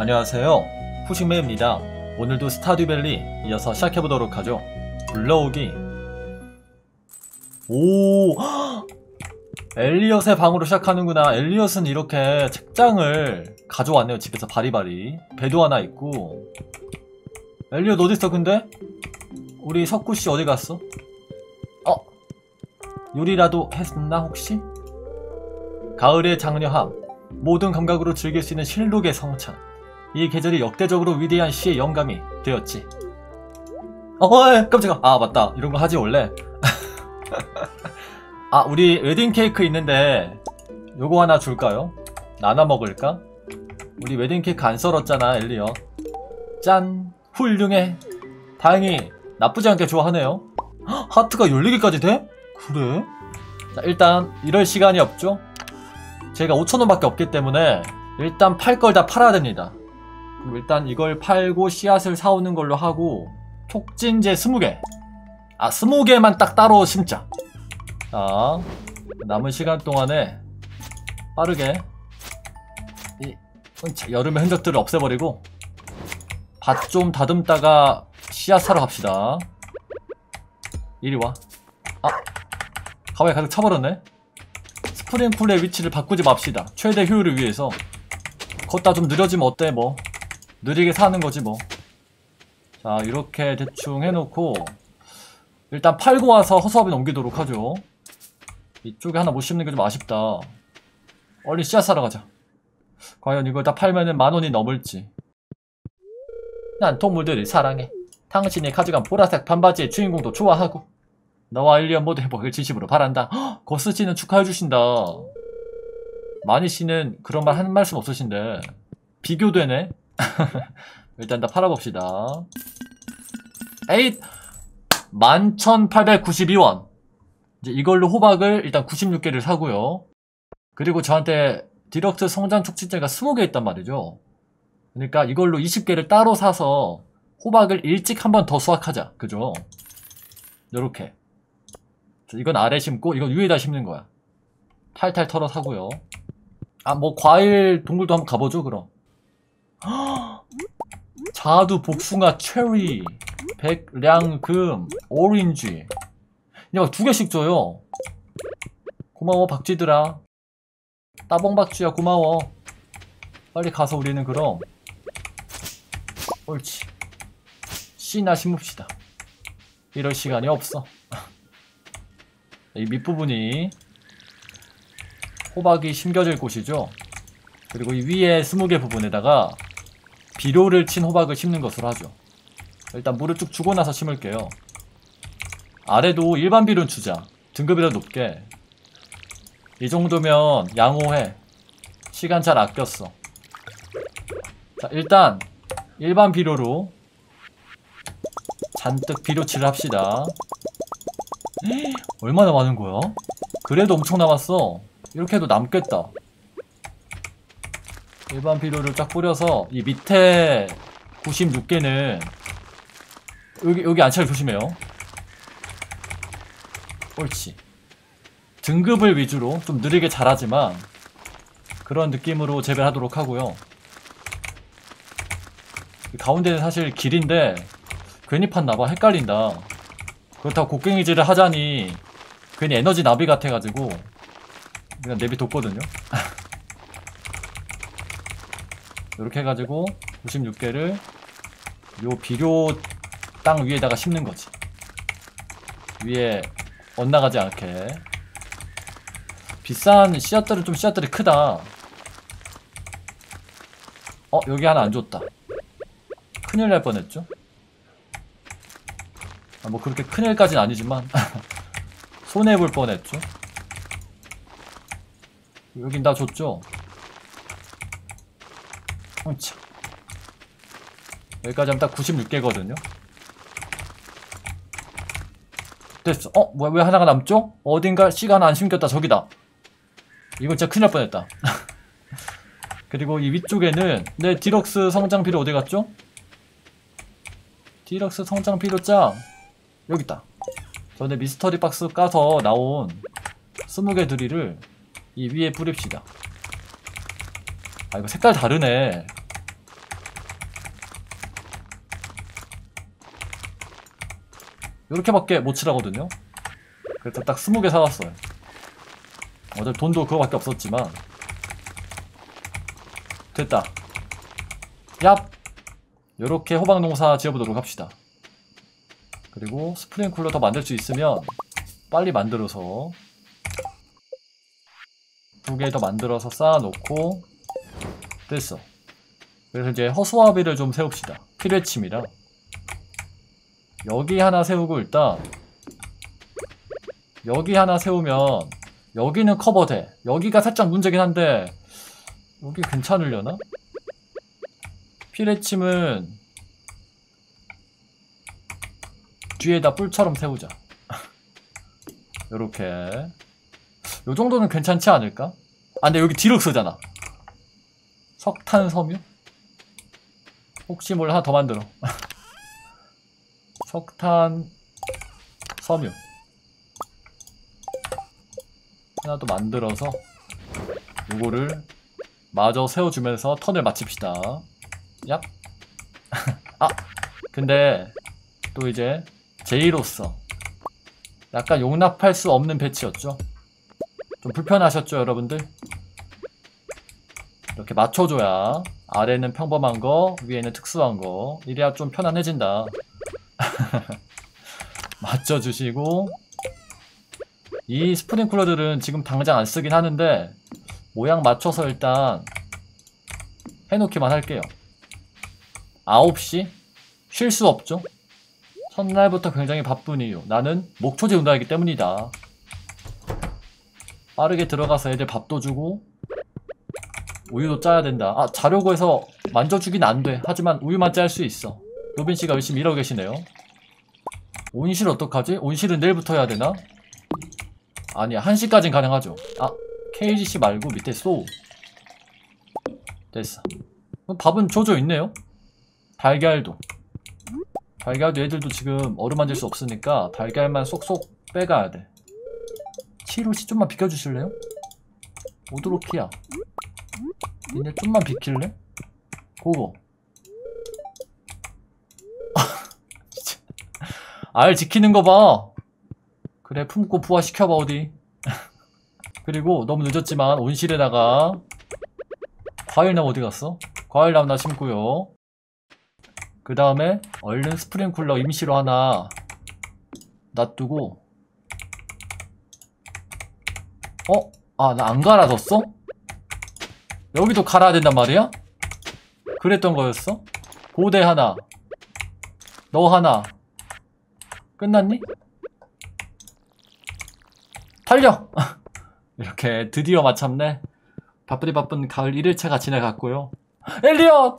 안녕하세요. 푸싱맨입니다. 오늘도 스타듀밸리 이어서 시작해보도록 하죠. 불러오기. 오! 헉! 엘리엇의 방으로 시작하는구나. 엘리엇은 이렇게 책장을 가져왔네요. 집에서 바리바리. 배도 하나 있고. 엘리엇 어딨어, 근데? 우리 석구씨 어디 갔어? 어? 요리라도 했나, 혹시? 가을의 장려함. 모든 감각으로 즐길 수 있는 실록의 성찬. 이 계절이 역대적으로 위대한 시의 영감이 되었지. 어, 에, 깜짝아. 아, 맞다. 이런 거 하지, 원래. 아, 우리 웨딩 케이크 있는데, 요거 하나 줄까요? 나눠 먹을까? 우리 웨딩 케이크 안 썰었잖아, 엘리어. 짠! 훌륭해! 다행히 나쁘지 않게 좋아하네요. 헉, 하트가 열리기까지 돼? 그래? 자, 일단, 이럴 시간이 없죠? 제가 5천원밖에 없기 때문에, 일단 팔 걸 다 팔아야 됩니다. 그럼 일단 이걸 팔고 씨앗을 사오는 걸로 하고, 촉진제 20개. 아, 20개만 딱 따로 심자. 자, 남은 시간 동안에 빠르게 이 여름의 흔적들을 없애버리고 밭 좀 다듬다가 씨앗 사러 갑시다. 이리 와. 아, 가방에 가득 차버렸네. 스프링쿨의 위치를 바꾸지 맙시다. 최대 효율을 위해서. 걷다 좀 느려지면 어때 뭐. 느리게 사는 거지 뭐. 자, 이렇게 대충 해놓고 일단 팔고 와서 허수아비 넘기도록 하죠. 이쪽에 하나 못 심는 게 좀 아쉽다. 얼른 씨앗 사러 가자. 과연 이걸 다 팔면은 만 원이 넘을지. 난 동물들을 사랑해. 당신이 가져간 보라색 반바지의 주인공도 좋아하고. 너와 엘리엇 모두 행복을 진심으로 바란다. 헉, 거스 씨는 축하해 주신다. 마니 씨는 그런 말 하는 말씀 없으신데 비교되네. 일단 다 팔아봅시다. 에잇 11,892원. 이제 이걸로 호박을 일단 96개를 사고요. 그리고 저한테 디럭트 성장 촉진제가 20개 있단 말이죠. 그러니까 이걸로 20개를 따로 사서 호박을 일찍 한 번 더 수확하자. 그죠? 요렇게. 이건 아래 심고 이건 위에다 심는 거야. 탈탈 털어 사고요. 아, 뭐 과일 동굴도 한번 가보죠, 그럼. 자두, 복숭아, 체리, 백량금, 오렌지. 야, 두 개씩 줘요. 고마워, 박쥐들아. 따봉박쥐야, 고마워. 빨리 가서 우리는 그럼. 옳지. 씨나 심읍시다. 이럴 시간이 없어. 이 밑부분이 호박이 심겨질 곳이죠. 그리고 이 위에 20개 부분에다가 비료를 친 호박을 심는 것으로 하죠. 일단 물을 쭉 주고 나서 심을게요. 아래도 일반 비료는 주자. 등급이라 높게. 이 정도면 양호해. 시간 잘 아꼈어. 자, 일단 일반 비료로 잔뜩 비료칠을 합시다. 얼마나 많은 거야? 그래도 엄청 남았어. 이렇게 해도 남겠다. 일반 비료를 쫙 뿌려서 이 밑에 96개는 여기 여기 안차를 조심해요. 옳지. 등급을 위주로 좀 느리게 자라지만 그런 느낌으로 재배하도록 하고요. 가운데는 사실 길인데 괜히 팠나봐 헷갈린다. 그렇다고 곡괭이질을 하자니 괜히 에너지 나비 같아가지고 그냥 내비 뒀거든요. 이렇게 해가지고 96개를 요 비료 땅 위에다가 심는 거지. 위에 엇나가지 않게. 비싼 씨앗들은 좀 씨앗들이 크다. 어, 여기 하나 안 줬다. 큰일 날 뻔했죠? 아, 뭐 그렇게 큰일까지는 아니지만 손해볼 뻔했죠? 여긴 다 줬죠? 참. 여기까지 하면 딱 96개거든요. 됐어. 어? 뭐야, 왜 하나가 남죠? 어딘가 씨가 하나 안 심겼다. 저기다. 이건 진짜 큰일 날 뻔했다. 그리고 이 위쪽에는 내 디럭스 성장비료 어디 갔죠? 디럭스 성장비료 짱 여기 있다. 전에 미스터리 박스 까서 나온 20개 드릴을 이 위에 뿌립시다. 아 이거 색깔 다르네. 이렇게밖에 못 칠하거든요. 그래서 딱 20개 사왔어요. 어차피 돈도 그거밖에 없었지만. 됐다. 얍! 요렇게 호박농사 지어보도록 합시다. 그리고 스프링쿨러 더 만들 수 있으면 빨리 만들어서 두 개 더 만들어서 쌓아놓고 됐어. 그래서 이제 허수아비를 좀 세웁시다. 필요침이랑 여기 하나 세우고 일단 여기 하나 세우면 여기는 커버돼 여기가 살짝 문제긴 한데 여기 괜찮으려나? 피레침은 뒤에다 뿔처럼 세우자 요렇게 요 정도는 괜찮지 않을까? 아 근데 여기 뒤로 쓰잖아 석탄 섬유? 혹시 뭘 하나 더 만들어 석탄 섬유 하나 더 만들어서 요거를 마저 세워주면서 턴을 마칩시다 얍 아! 근데 또 이제 제이로서 약간 용납할 수 없는 배치였죠 좀 불편하셨죠 여러분들? 이렇게 맞춰줘야 아래는 평범한 거 위에는 특수한 거 이래야 좀 편안해진다 맞춰주시고 이 스프링클러들은 지금 당장 안 쓰긴 하는데 모양 맞춰서 일단 해놓기만 할게요. 9시? 쉴 수 없죠? 첫날부터 굉장히 바쁜 이유. 나는 목초제 운동하기 때문이다. 빠르게 들어가서 애들 밥도 주고 우유도 짜야 된다. 아 자려고 해서 만져주긴 안돼. 하지만 우유만 짤 수 있어 로빈 씨가 열심히 일하고 계시네요. 온실 어떡하지? 온실은 내일부터 해야 되나? 아니야 1시까진 가능하죠. 아 KGC 말고 밑에 소우 됐어. 그럼 밥은 조져 있네요. 달걀도. 달걀도 애들도 지금 얼음 만질 수 없으니까 달걀만 쏙쏙 빼가야 돼. 치루씨 좀만 비켜주실래요? 오도로키야. 니네 좀만 비킬래? 고고 알 지키는 거 봐. 그래 품고 부화시켜봐 어디. 그리고 너무 늦었지만 온실에다가 과일나무 어디 갔어? 과일나무 나 심고요. 그 다음에 얼른 스프링쿨러 임시로 하나 놔두고 어? 아 나 안 갈아뒀어? 여기도 갈아야 된단 말이야? 그랬던 거였어? 고대 하나 너 하나 끝났니? 달려! 이렇게 드디어 마쳤네 바쁘디 바쁜 가을 1일차가 지나갔고요 엘리엇!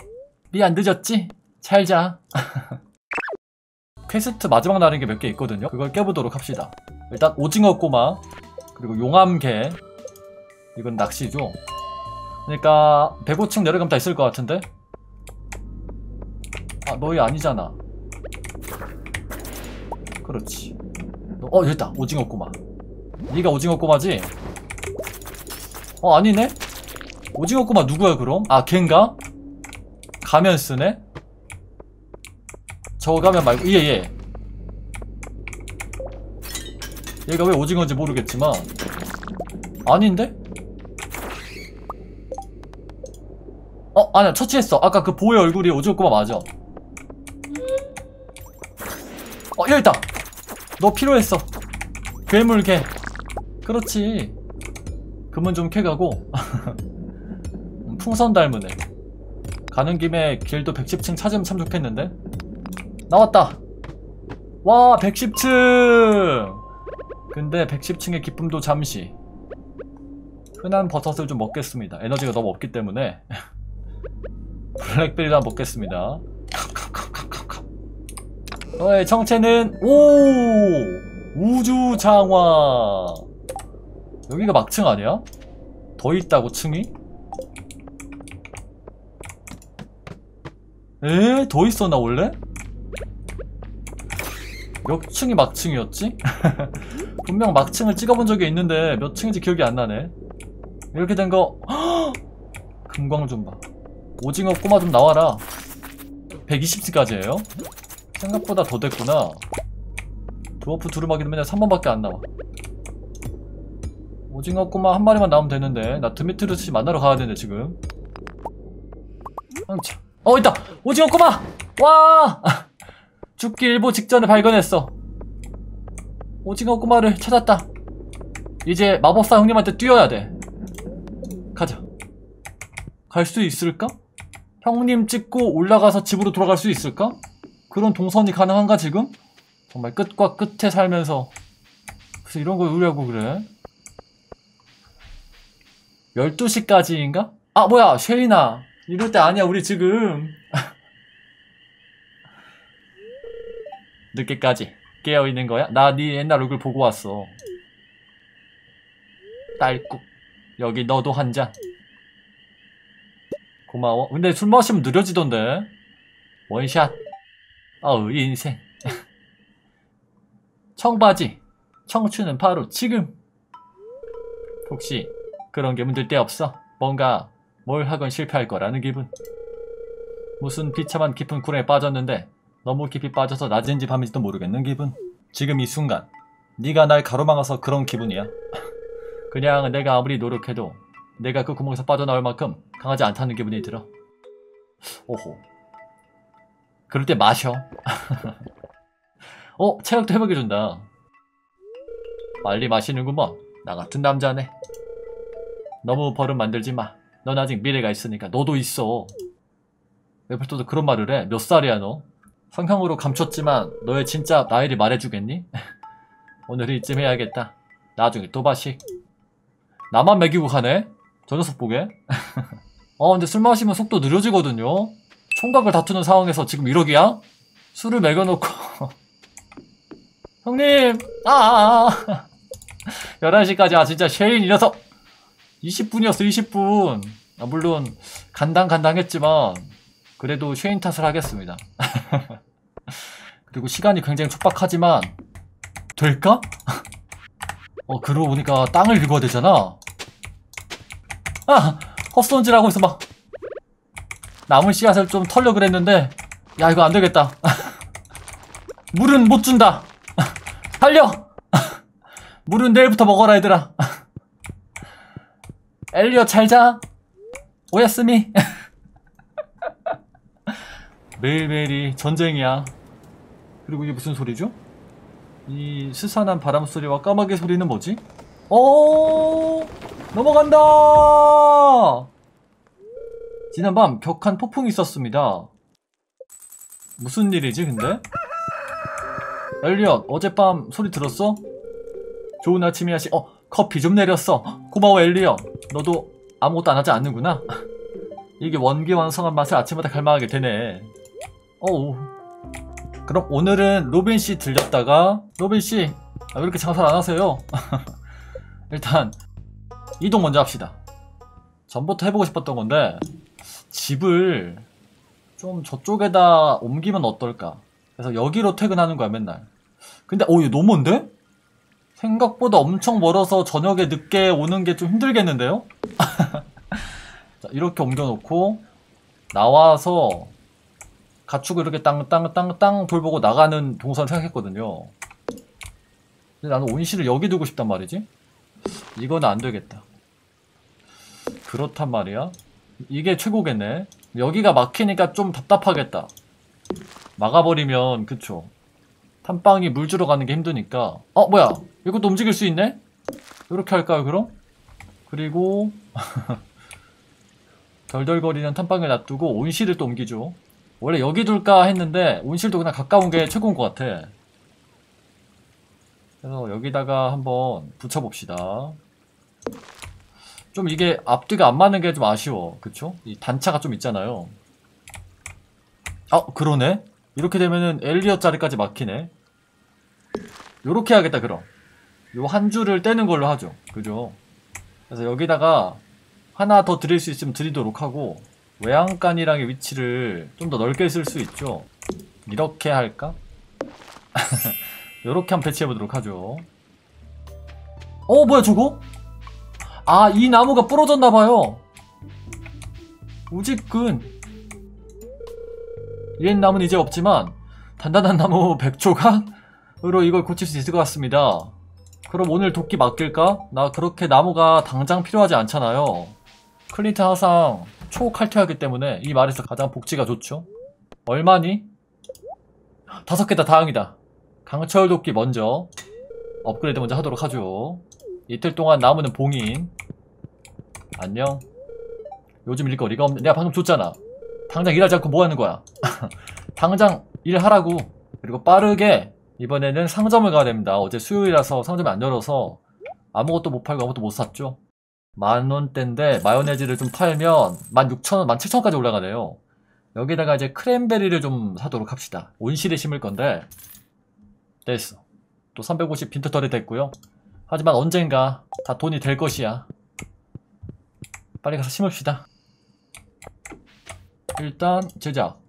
미안 늦었지? 잘자 퀘스트 마지막 날인 게 몇 개 있거든요 그걸 깨보도록 합시다 일단 오징어 꼬마 그리고 용암개 이건 낚시죠 그러니까 105층 내려가면 다 있을 것 같은데 아 너희 아니잖아 그렇지 어 여기 있다 오징어 꼬마 네가 오징어 꼬마지? 어 아니네? 오징어 꼬마 누구야 그럼? 아 걘가? 가면 쓰네? 저 가면 말고 얘 얘. 얘가 왜 오징어인지 모르겠지만 아닌데? 어 아니야 처치했어 아까 그 보의 얼굴이 오징어 꼬마 맞아 어 여기 있다 너 필요했어. 괴물개. 그렇지. 금은 좀 캐가고. 풍선 닮은 애. 가는 김에 길도 110층 찾으면 참 좋겠는데? 나왔다. 와 110층! 근데 110층의 기쁨도 잠시. 흔한 버섯을 좀 먹겠습니다. 에너지가 너무 없기 때문에. 블랙베리나 먹겠습니다 너의 정체는 오 우주장화 여기가 막층 아니야? 더 있다고 층이? 에? 더 있었나 원래? 몇 층이 막층이었지? 분명 막층을 찍어본 적이 있는데 몇 층인지 기억이 안 나네 이렇게 된거 금광 좀 봐 오징어 꼬마 좀 나와라 120층까지예요 생각보다 더 됐구나. 드워프 두루마기는 맨날 3번밖에 안 나와. 오징어 꼬마 한 마리만 나오면 되는데 나 드미트르스 만나러 가야 되는데 지금. 어 있다! 오징어 꼬마! 와! 죽기 일보 직전에 발견했어. 오징어 꼬마를 찾았다. 이제 마법사 형님한테 뛰어야 돼. 가자. 갈 수 있을까? 형님 찍고 올라가서 집으로 돌아갈 수 있을까? 그런 동선이 가능한가 지금? 정말 끝과 끝에 살면서. 그래서 이런 걸 의뢰하고 그래. 12시까지인가? 아 뭐야 쉐이나. 이럴 때 아니야 우리 지금. 늦게까지 깨어있는 거야? 나 네 옛날 얼굴 보고 왔어. 딸꾹. 여기 너도 한 잔. 고마워. 근데 술 마시면 느려지던데. 원샷 어우 인생. 청바지 청춘은 바로 지금. 혹시 그런 기분 들때 없어? 뭔가 뭘 하건 실패할 거라는 기분. 무슨 비참한 깊은 구렁에 빠졌는데 너무 깊이 빠져서 낮인지 밤인지도 모르겠는 기분. 지금 이 순간 네가 날 가로막아서 그런 기분이야. 그냥 내가 아무리 노력해도 내가 그 구멍에서 빠져나올 만큼 강하지 않다는 기분이 들어. 오호 그럴 때 마셔 어? 체력도 회복해준다 빨리 마시는구먼 나 같은 남자네 너무 버릇 만들지 마. 넌 아직 미래가 있으니까 너도 있어. 왜 벌써도 그런 말을 해? 몇 살이야 너? 성형으로 감췄지만 너의 진짜 나이를 말해주겠니? 오늘 이쯤 해야겠다. 나중에 또 봐식. 나만 먹이고 가네? 저 녀석 보게. 어 근데 술 마시면 속도 느려지거든요. 총각을 다투는 상황에서 지금 이러기야? 술을 먹여놓고 형님 아, 아, 아. 11시까지 아 진짜 쉐인 이 녀석 20분이었어 20분 아, 물론 간당간당했지만 그래도 쉐인 탓을 하겠습니다 그리고 시간이 굉장히 촉박하지만 될까? 어 그러고 보니까 땅을 긁어야 되잖아 아! 헛손질하고 있어 막 나무 씨앗을 좀 털려 그랬는데 야 이거 안되겠다. 물은 못 준다. 살려. 물은 내일부터 먹어라 얘들아. 엘리엇 잘자. 오야스미. 매일매일이 전쟁이야. 그리고 이게 무슨 소리죠? 이 스산한 바람 소리와 까마귀 소리는 뭐지? 오 어, 넘어간다 지난밤 격한 폭풍이 있었습니다. 무슨 일이지 근데? 엘리엇 어젯밤 소리 들었어? 좋은 아침이야 시어 커피 좀 내렸어. 고마워 엘리엇. 너도 아무것도 안 하지 않는구나. 이게 원기왕성한 맛을 아침마다 갈망하게 되네. 어우. 그럼 오늘은 로빈 씨 들렸다가 로빈 씨 아, 왜 이렇게 장사를 안 하세요? 일단 이동 먼저 합시다. 전부터 해보고 싶었던 건데 집을 좀 저쪽에다 옮기면 어떨까 그래서 여기로 퇴근하는 거야 맨날 근데 어 이거 너무 먼데? 생각보다 엄청 멀어서 저녁에 늦게 오는 게 좀 힘들겠는데요? 자, 이렇게 옮겨놓고 나와서 가축을 이렇게 땅땅땅땅 돌보고 나가는 동선 생각했거든요. 근데 나는 온실을 여기 두고 싶단 말이지? 이건 안 되겠다. 그렇단 말이야. 이게 최고겠네. 여기가 막히니까 좀 답답하겠다. 막아버리면 그쵸. 탐방이 물 주러 가는 게 힘드니까 어 뭐야 이것도 움직일 수 있네? 이렇게 할까요 그럼? 그리고 덜덜거리는 탐방을 놔두고 온실을 또 옮기죠 원래 여기 둘까 했는데 온실도 그냥 가까운 게 최고인 것 같아 그래서 여기다가 한번 붙여봅시다 좀 이게 앞뒤가 안 맞는 게 좀 아쉬워. 그쵸? 이 단차가 좀 있잖아요. 아 그러네? 이렇게 되면은 엘리엇 자리까지 막히네. 요렇게 하겠다 그럼. 요 한 줄을 떼는 걸로 하죠. 그죠? 그래서 여기다가 하나 더 드릴 수 있으면 드리도록 하고 외양간이랑의 위치를 좀 더 넓게 쓸 수 있죠? 이렇게 할까? 요렇게 한번 배치해보도록 하죠. 어 뭐야 저거? 아 이 나무가 부러졌나봐요 우직근 옛 나무는 이제 없지만 단단한 나무 100조각 으로 이걸 고칠 수 있을 것 같습니다. 그럼 오늘 도끼 맡길까? 나 그렇게 나무가 당장 필요하지 않잖아요. 클린트 항상 초칼퇴하기 때문에 이 말에서 가장 복지가 좋죠. 얼마니? 다섯 개다 다행이다. 강철 도끼 먼저 업그레이드 먼저 하도록 하죠. 이틀 동안 나무는 봉인. 안녕. 요즘 일거리가 없네. 내가 방금 줬잖아. 당장 일하지 않고 뭐 하는 거야? 당장 일하라고. 그리고 빠르게 이번에는 상점을 가야 됩니다. 어제 수요일이라서 상점이 안 열어서 아무것도 못 팔고 아무것도 못 샀죠. 만 원대인데 마요네즈를 좀 팔면 만 육천 원, 만 칠천 원까지 올라가네요. 여기다가 이제 크랜베리를 좀 사도록 합시다. 온실에 심을 건데 됐어. 또 350 빈터털이 됐고요. 하지만 언젠가 다 돈이 될 것이야. 빨리 가서 심읍시다. 일단 제작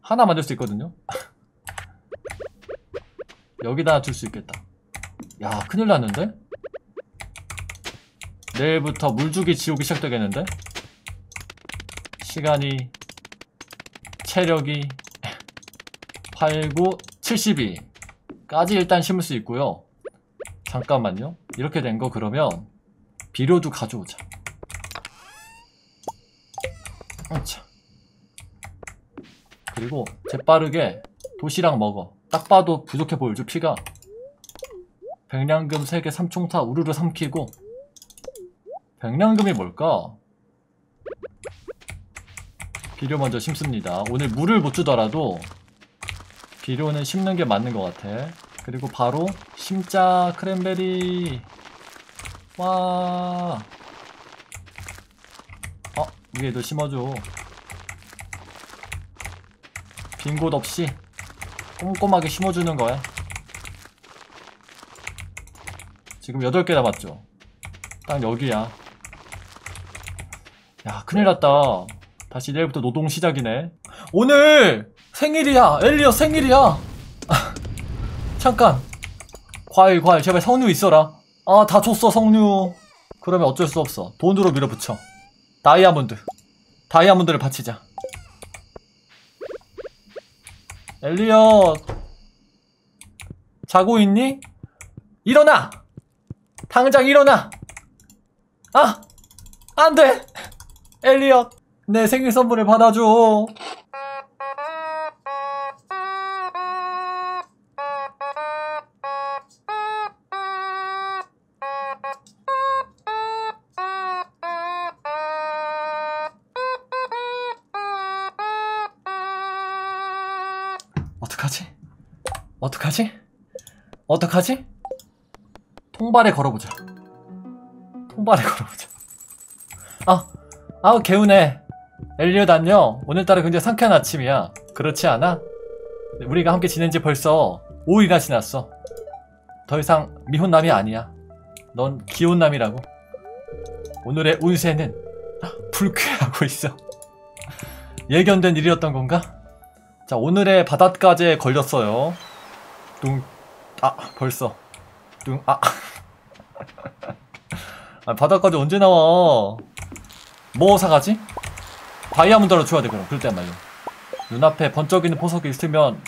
하나 만들 수 있거든요. 여기다 줄 수 있겠다. 야 큰일 났는데? 내일부터 물주기 지옥이 시작되겠는데? 시간이 체력이 8, 9, 72까지 일단 심을 수 있고요. 잠깐만요. 이렇게 된 거 그러면 비료도 가져오자. 자. 그리고 재빠르게 도시락 먹어. 딱 봐도 부족해 보일죠 피가. 백량금 3개 삼총사 우르르 삼키고 백량금이 뭘까? 비료 먼저 심습니다. 오늘 물을 못 주더라도 비료는 심는 게 맞는 것 같아. 그리고 바로 심자 크랜베리 와. 어 위에도 심어줘. 빈 곳 없이 꼼꼼하게 심어주는 거야. 지금 8개 남았죠. 딱 여기야. 야 큰일 났다. 다시 내일부터 노동 시작이네. 오늘 생일이야. 엘리어 생일이야. 잠깐. 과일 과일 제발 석류 있어라. 아 다 줬어 석류. 그러면 어쩔 수 없어. 돈으로 밀어붙여. 다이아몬드. 다이아몬드를 바치자. 엘리엇 자고 있니? 일어나! 당장 일어나! 아! 안 돼! 엘리엇 내 생일 선물을 받아줘 어떡하지? 통발에 걸어보자. 통발에 걸어보자. 아, 아우 개운해. 엘리엇 안녕. 오늘따라 굉장히 상쾌한 아침이야. 그렇지 않아? 우리가 함께 지낸 지 벌써 5일이나 지났어. 더 이상 미혼남이 아니야. 넌 기혼남이라고. 오늘의 운세는 불쾌하고 있어. 예견된 일이었던 건가? 자 오늘의 바닷가재에 걸렸어요 뚱, 아 벌써. 뚱, 아, 아 바닷가재 언제 나와? 뭐 사가지? 다이아몬드로 줘야 돼 그럼. 그럴 땐 말이야. 눈앞에 번쩍이는 보석이 있으면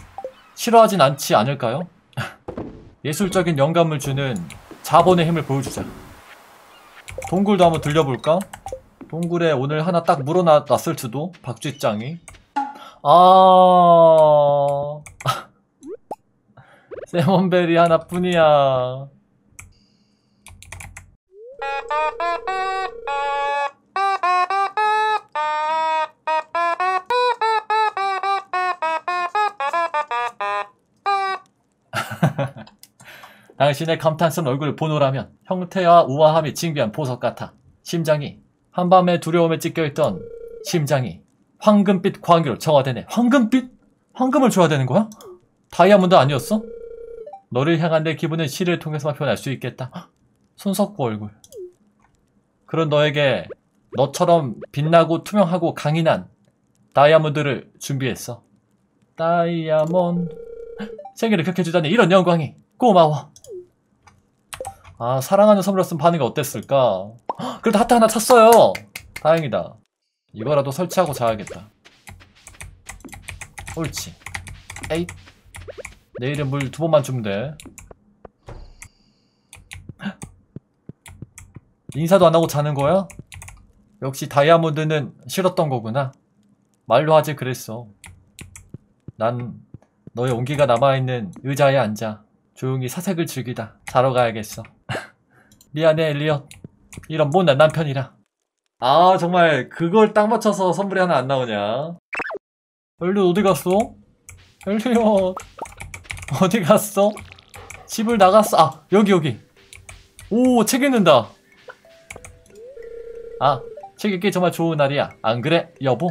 싫어하진 않지 않을까요? 예술적인 영감을 주는 자본의 힘을 보여주자. 동굴도 한번 들려볼까? 동굴에 오늘 하나 딱 물어놨을 수도 박쥐짱이. 아 세몬베리 하나뿐이야 당신의 감탄스러운 얼굴을 보노라면 형태와 우아함이 징비한 보석 같아 심장이 한밤의 두려움에 찢겨있던 심장이 황금빛 광기로 정화되네 황금빛? 황금을 줘야 되는 거야? 다이아몬드 아니었어? 너를 향한 내 기분은 시를 통해서만 표현할 수 있겠다. 손석구 얼굴. 그런 너에게 너처럼 빛나고 투명하고 강인한 다이아몬드를 준비했어. 다이아몬드. 생일을 그렇게 주다니 이런 영광이. 고마워. 아 사랑하는 선물이었으면 반응이 어땠을까? 그래도 하트 하나 찼어요. 다행이다. 이거라도 설치하고 자야겠다. 옳지. 에잇 내일은 물 두 번만 주면 돼. 인사도 안 하고 자는 거야? 역시 다이아몬드는 싫었던 거구나. 말로 하지 그랬어. 난 너의 온기가 남아있는 의자에 앉아 조용히 사색을 즐기다 자러 가야겠어. 미안해 엘리엇. 이런 못난 남편이라. 아 정말 그걸 딱 맞춰서 선물이 하나 안 나오냐. 엘리엇 어디 갔어? 엘리엇 어디 갔어? 집을 나갔어. 아 여기 여기. 오 책 읽는다. 아책 읽기 정말 좋은 날이야. 안 그래 여보?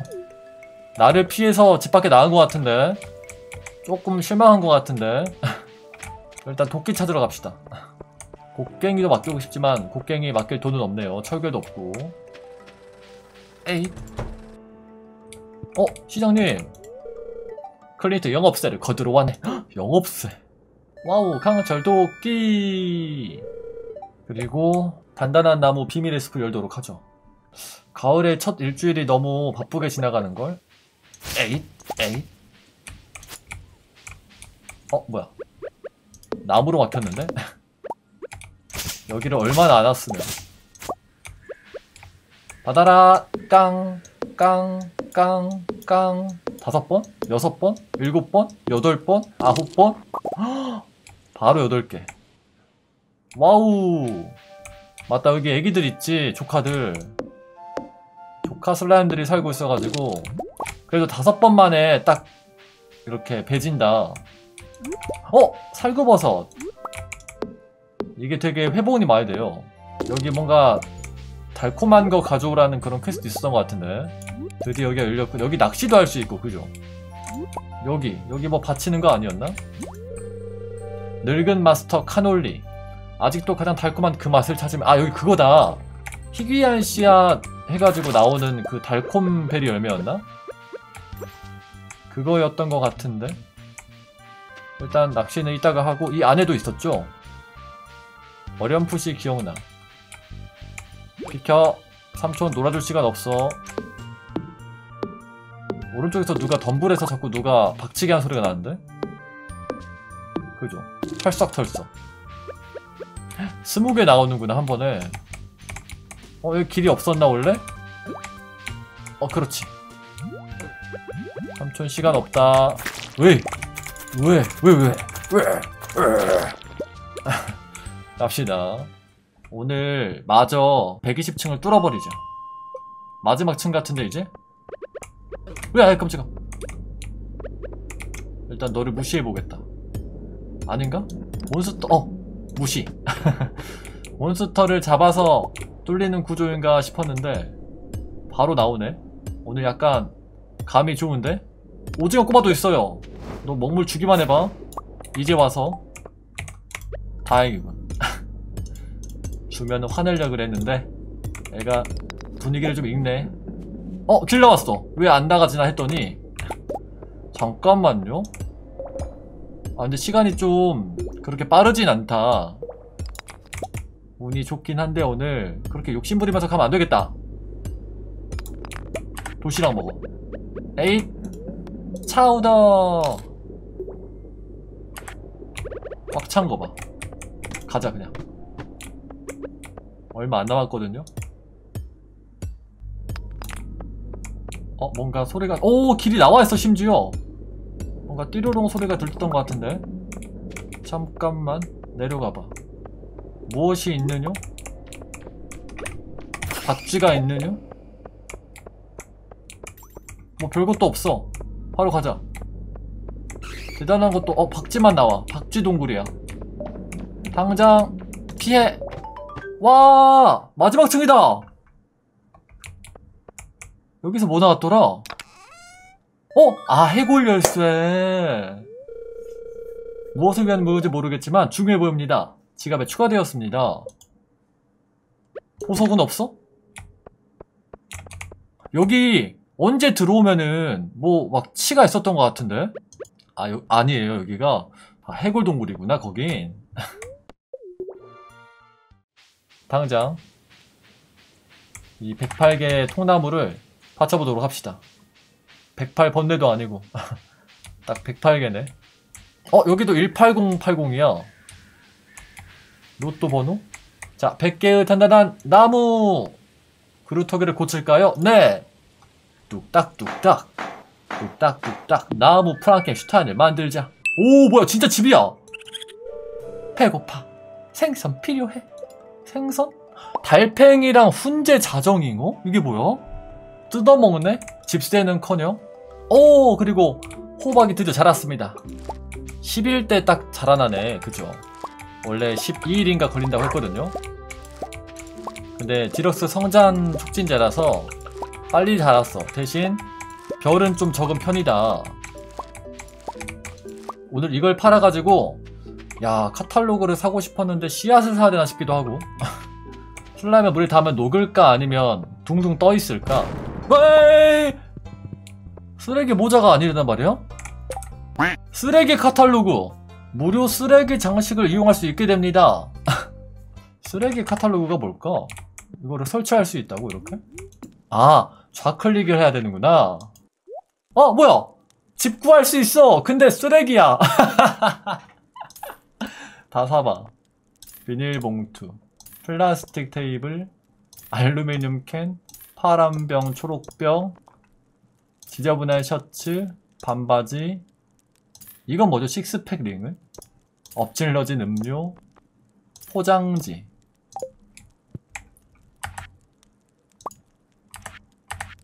나를 피해서 집 밖에 나간 것 같은데 조금 실망한 것 같은데 일단 도끼 찾으러 갑시다 곡괭이도 맡기고 싶지만 곡괭이 맡길 돈은 없네요 철괴도 없고 에이 어 시장님 클린트 영업세를 거두러 왔네 헉, 영업세. 와우 강철 도 끼. 그리고 단단한 나무 비밀의 숲을 열도록 하죠. 가을의 첫 일주일이 너무 바쁘게 지나가는걸. 에잇 에잇. 어 뭐야? 나무로 막혔는데? 여기를 얼마나 안 왔으면. 받아라 깡 깡 깡 깡 다섯 번? 여섯 번? 일곱 번? 여덟 번? 아홉 번? 바로 여덟 개 와우 맞다 여기 애기들 있지 조카들 조카 슬라임들이 살고 있어가지고 그래도 다섯 번 만에 딱 이렇게 베진다. 어? 살구버섯. 이게 되게 회복이 많이 돼요. 여기 뭔가 달콤한 거 가져오라는 그런 퀘스트 있었던 것 같은데. 드디어 여기가 열렸고, 여기 낚시도 할 수 있고, 그죠? 여기, 여기 뭐 바치는 거 아니었나? 늙은 마스터 카놀리. 아직도 가장 달콤한 그 맛을 찾으면, 아, 여기 그거다. 희귀한 씨앗 해가지고 나오는 그 달콤 베리 열매였나? 그거였던 것 같은데 일단 낚시는 이따가 하고 이 안에도 있었죠? 어렴풋이 기억나 비켜 삼촌 놀아줄 시간 없어 오른쪽에서 누가 덤불에서 자꾸 누가 박치기 한 소리가 나는데? 그죠 털썩털썩 스무 개 나오는구나 한 번에 어 여기 길이 없었나 원래? 어 그렇지 삼촌 시간 없다. 왜? 왜? 왜? 왜? 왜? 왜? 갑시다. 오늘 마저 120층을 뚫어버리자. 마지막 층 같은데 이제? 왜? 아 깜짝아. 일단 너를 무시해보겠다. 아닌가? 몬스터, 어! 무시. 몬스터를 잡아서 뚫리는 구조인가 싶었는데 바로 나오네. 오늘 약간 감이 좋은데? 오징어 꼬마도 있어요. 너 먹물 주기만 해봐. 이제 와서. 다행이군. 주면 화내려 그랬는데 애가 분위기를 좀 읽네. 어, 길 나왔어. 왜 안 나가지나 했더니 잠깐만요. 아, 근데 시간이 좀 그렇게 빠르진 않다. 운이 좋긴 한데 오늘 그렇게 욕심부리면서 가면 안 되겠다. 도시락 먹어. 에잇 차우더 꽉 찬 거 봐 가자 그냥 얼마 안 남았거든요? 어 뭔가 소리가 오 길이 나와있어 심지어. 뭔가 띠로롱 소리가 들렸던 것 같은데. 잠깐만 내려가봐. 무엇이 있느냐 박쥐가 있느냐 뭐 별것도 없어. 바로 가자. 대단한 것도 어 박쥐만 나와. 박쥐 동굴이야. 당장 피해 와 마지막 층이다. 여기서 뭐 나왔더라? 어? 아 해골 열쇠. 무엇을 위한 무엇인지 모르겠지만 중요해 보입니다. 지갑에 추가되었습니다. 보석은 없어? 여기 언제 들어오면은 뭐 막 치가 있었던 것 같은데? 아 여, 아니에요 여기가. 아, 해골 동굴이구나 거긴 당장 이 108개의 통나무를 받쳐보도록 합시다. 108 번뇌도 아니고. 딱 108개네. 어 여기도 18080이야. 로또 번호? 자 100개의 단단한 나무! 그루터기를 고칠까요? 네! 뚝딱뚝딱. 뚝딱뚝딱. 나무 프랑켄슈타인을 만들자. 오 뭐야 진짜 집이야! 배고파. 생선 필요해 생선? 달팽이랑 훈제 자정잉어? 이게 뭐야? 뜯어먹네? 집세는커녕 오 그리고 호박이 드디어 자랐습니다 10일 때딱 자라나네 그죠 원래 12일인가 걸린다고 했거든요 근데 디럭스 성장 촉진제라서 빨리 자랐어 대신 별은 좀 적은 편이다 오늘 이걸 팔아가지고 야 카탈로그를 사고 싶었는데 씨앗을 사야 되나 싶기도 하고 슬라임에 물이 닿으면 녹을까 아니면 둥둥 떠있을까 에이! 쓰레기 모자가 아니란 말이야? 쓰레기 카탈로그 무료 쓰레기 장식을 이용할 수 있게 됩니다 쓰레기 카탈로그가 뭘까? 이거를 설치할 수 있다고 이렇게? 아 좌클릭을 해야 되는구나 어 뭐야 집 구할 수 있어 근데 쓰레기야 다 사봐 비닐봉투 플라스틱 테이블 알루미늄 캔 파란병 초록병 지저분한 셔츠 반바지 이건 뭐죠? 식스팩 링을? 엎질러진 음료 포장지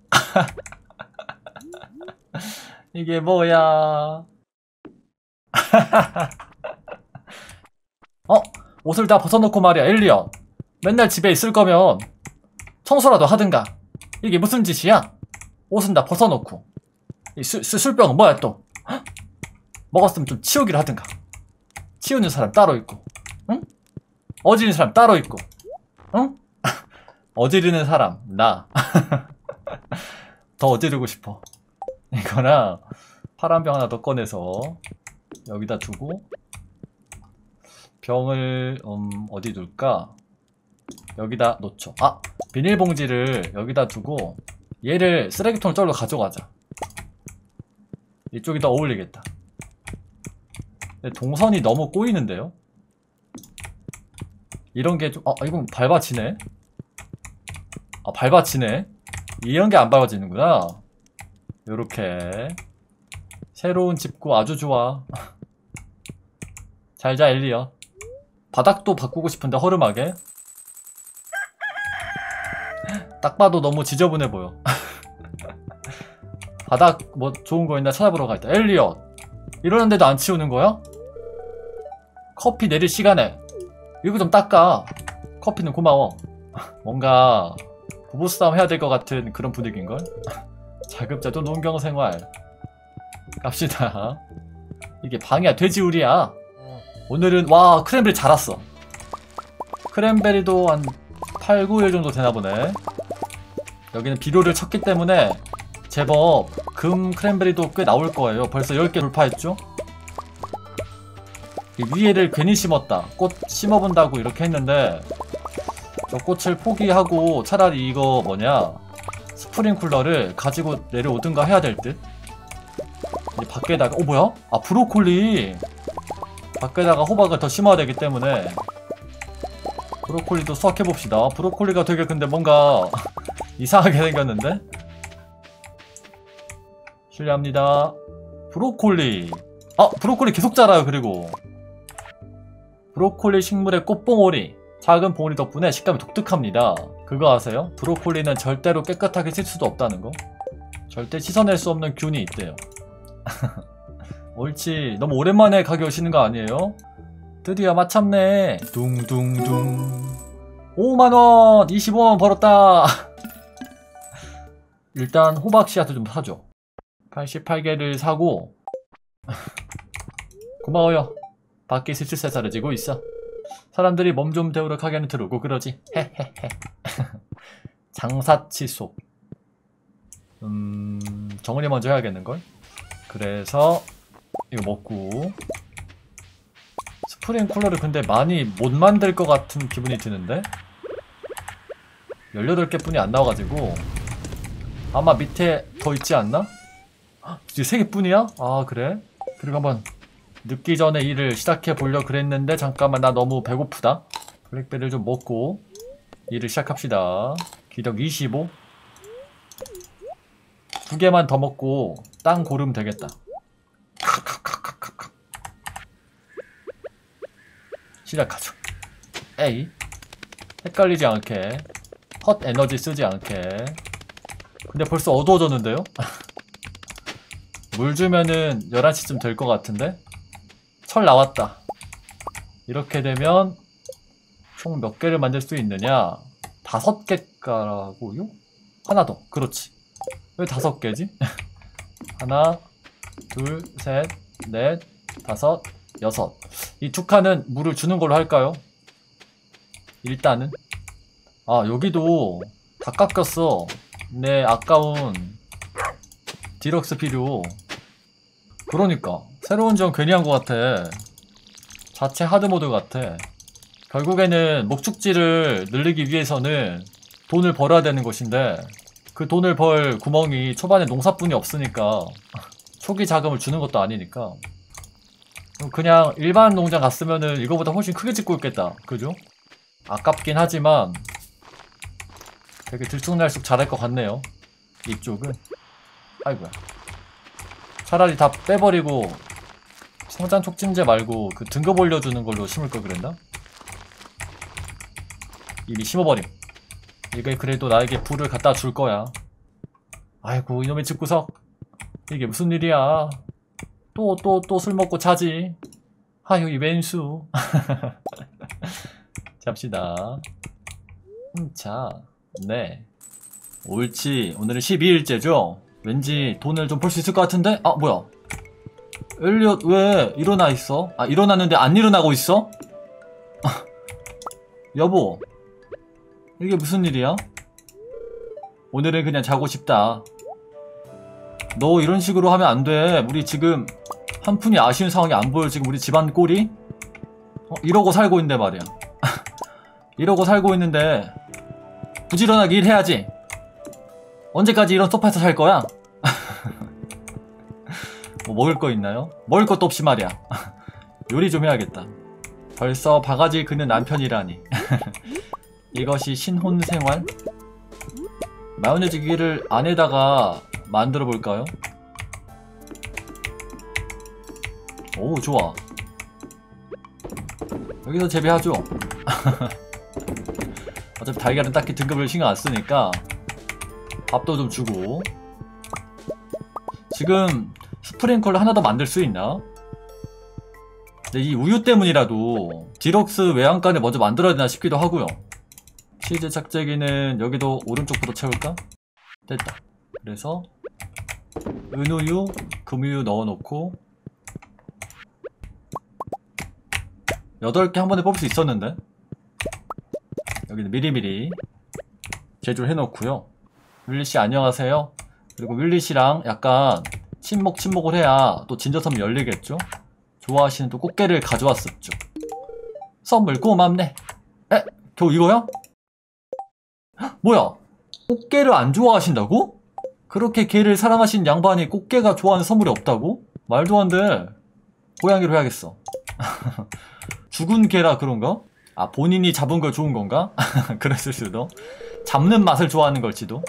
이게 뭐야 어? 옷을 다 벗어놓고 말이야 엘리언 맨날 집에 있을 거면 청소라도 하든가 이게 무슨 짓이야? 옷은 다 벗어놓고 이 수, 수, 술병은 뭐야 또 헉? 먹었으면 좀 치우기를 하든가 치우는 사람 따로 있고 응? 어지르는 사람 따로 있고 응? 어지르는 사람 나 더 어지르고 싶어 이거랑 파란 병 하나 더 꺼내서 여기다 두고 병을 음, 어디 둘까 여기다 놓죠 아 비닐봉지를 여기다 두고 얘를 쓰레기통 절로 가져가자 이쪽이 더 어울리겠다 동선이 너무 꼬이는데요 이런 게 좀, 아, 이건 밟아지네. 아, 밟아지네. 이런 게 안 밟아지는구나. 요렇게. 새로운 집구 아주 좋아. 잘자, 엘리어. 바닥도 바꾸고 싶은데, 허름하게. 딱 봐도 너무 지저분해 보여. 바닥 뭐 좋은 거 있나 찾아보러 가있다. 엘리엇. 이러는데도 안 치우는 거야? 커피 내릴 시간에 이거 좀 닦아 커피는 고마워 뭔가 부부싸움 해야 될 것 같은 그런 분위기인걸? 자급자족 농경생활 갑시다 이게 방이야 돼지우리야 오늘은 와 크랜베리 자랐어. 크랜베리도 한 8, 9일 정도 되나보네. 여기는 비료를 쳤기 때문에 제법 금 크랜베리도 꽤 나올 거예요. 벌써 10개 돌파했죠? 위에를 괜히 심었다. 꽃 심어본다고 이렇게 했는데 저 꽃을 포기하고 차라리 이거 뭐냐 스프링쿨러를 가지고 내려오든가 해야 될 듯. 밖에다가 어 뭐야? 아 브로콜리 밖에다가 호박을 더 심어야 되기 때문에 브로콜리도 수확해봅시다. 브로콜리가 되게 근데 뭔가 이상하게 생겼는데? 실례합니다. 브로콜리. 아 브로콜리 계속 자라요 그리고. 브로콜리 식물의 꽃봉오리. 작은 봉오리 덕분에 식감이 독특합니다. 그거 아세요? 브로콜리는 절대로 깨끗하게 씻을 수도 없다는 거? 절대 씻어낼 수 없는 균이 있대요 옳지 너무 오랜만에 가게 오시는 거 아니에요? 드디어 마참내 둥둥둥 5만원 25만원 벌었다 일단 호박 씨앗을 좀 사줘 88개를 사고 고마워요 밖에 슬슬 사라지고 있어. 사람들이 몸 좀 데우러 가게는 들어오고 그러지. 헤헤헤. 장사 취소. 음, 정은이 먼저 해야겠는걸? 그래서 이거 먹고. 스프링 쿨러를 근데 많이 못 만들 것 같은 기분이 드는데? 18개 뿐이 안 나와가지고. 아마 밑에 더 있지 않나? 이제 3개 뿐이야? 아 그래? 그리고 한번 늦기 전에 일을 시작해 보려 그랬는데 잠깐만 나 너무 배고프다. 블랙베리를 좀 먹고 일을 시작합시다. 기력 25 두 개만 더 먹고 땅 고르면 되겠다 시작하죠 A 헷갈리지 않게. 헛 에너지 쓰지 않게. 근데 벌써 어두워졌는데요? 물 주면은 11시쯤 될 것 같은데? 철 나왔다. 이렇게 되면 총 몇 개를 만들 수 있느냐? 다섯 개가라고요? 하나 더. 그렇지. 왜 다섯 개지? 하나 둘 셋 넷 다섯 여섯. 이 두 칸은 물을 주는 걸로 할까요? 일단은? 아 여기도 다 깎였어. 내 아까운 디럭스 비료. 그러니까 새로운 지원 괜히 한 것 같아. 자체 hard mode 같아. 결국에는 목축지를 늘리기 위해서는 돈을 벌어야 되는 것인데 그 돈을 벌 구멍이 초반에 농사뿐이 없으니까 초기 자금을 주는 것도 아니니까. 그냥 일반 농장 갔으면은 이거보다 훨씬 크게 짓고 있겠다. 그죠? 아깝긴 하지만 되게 들쑥날쑥 잘할 것 같네요. 이쪽은. 아이고야. 차라리 다 빼버리고 성장 촉진제 말고 그 등급 올려주는 걸로 심을 걸 그랬나? 이미 심어버림. 이게 그래도 나에게 불을 갖다 줄 거야. 아이고 이놈의 집구석 이게 무슨 일이야? 또 또 또 술 먹고 자지. 아유 이 왼수. 잡시다. 음, 자, 네. 옳지. 오늘은 12일째죠? 왠지 돈을 좀벌수 있을 것 같은데? 아 뭐야? 엘리엇 왜 일어나 있어? 아 일어났는데 안 일어나고 있어? 여보 이게 무슨 일이야? 오늘은 그냥 자고 싶다 너 이런 식으로 하면 안 돼 우리 지금 한 푼이 아쉬운 상황이 안 보여 지금 우리 집안 꼴이? 어, 이러고 살고 있는데 말이야 이러고 살고 있는데 부지런하게 일해야지 언제까지 이런 소파에서 살 거야? 뭐 먹을 거 있나요? 먹을 것도 없이 말이야 요리 좀 해야겠다 벌써 바가지 그는 남편이라니 이것이 신혼 생활? 마요네즈 기를 안에다가 만들어 볼까요? 오 좋아 여기서 재배하죠 어차피 달걀은 딱히 등급을 신경 안 쓰니까 밥도 좀 주고 지금 스프링클러 하나 더 만들 수 있나? 근데 이 우유 때문이라도 디럭스 외양간을 먼저 만들어야 되나 싶기도 하고요 치즈 압착기는 여기도 오른쪽부터 채울까? 됐다 그래서 은우유, 금우유 넣어놓고 8개 한 번에 뽑을 수 있었는데 여기는 미리미리 제조를 해놓고요 윌리씨 안녕하세요 그리고 윌리씨랑 약간 친목 친목을 해야 또 진저섬 열리겠죠 좋아하시는 또 꽃게를 가져왔었죠 선물 고맙네 에? 겨우 이거야? 헉, 뭐야 꽃게를 안 좋아하신다고? 그렇게 개를 사랑하신 양반이 꽃게가 좋아하는 선물이 없다고? 말도 안 돼. 고양이로 해야겠어. 죽은 개라 그런가? 아 본인이 잡은 걸 좋은 건가? 그랬을 수도. 잡는 맛을 좋아하는 걸지도.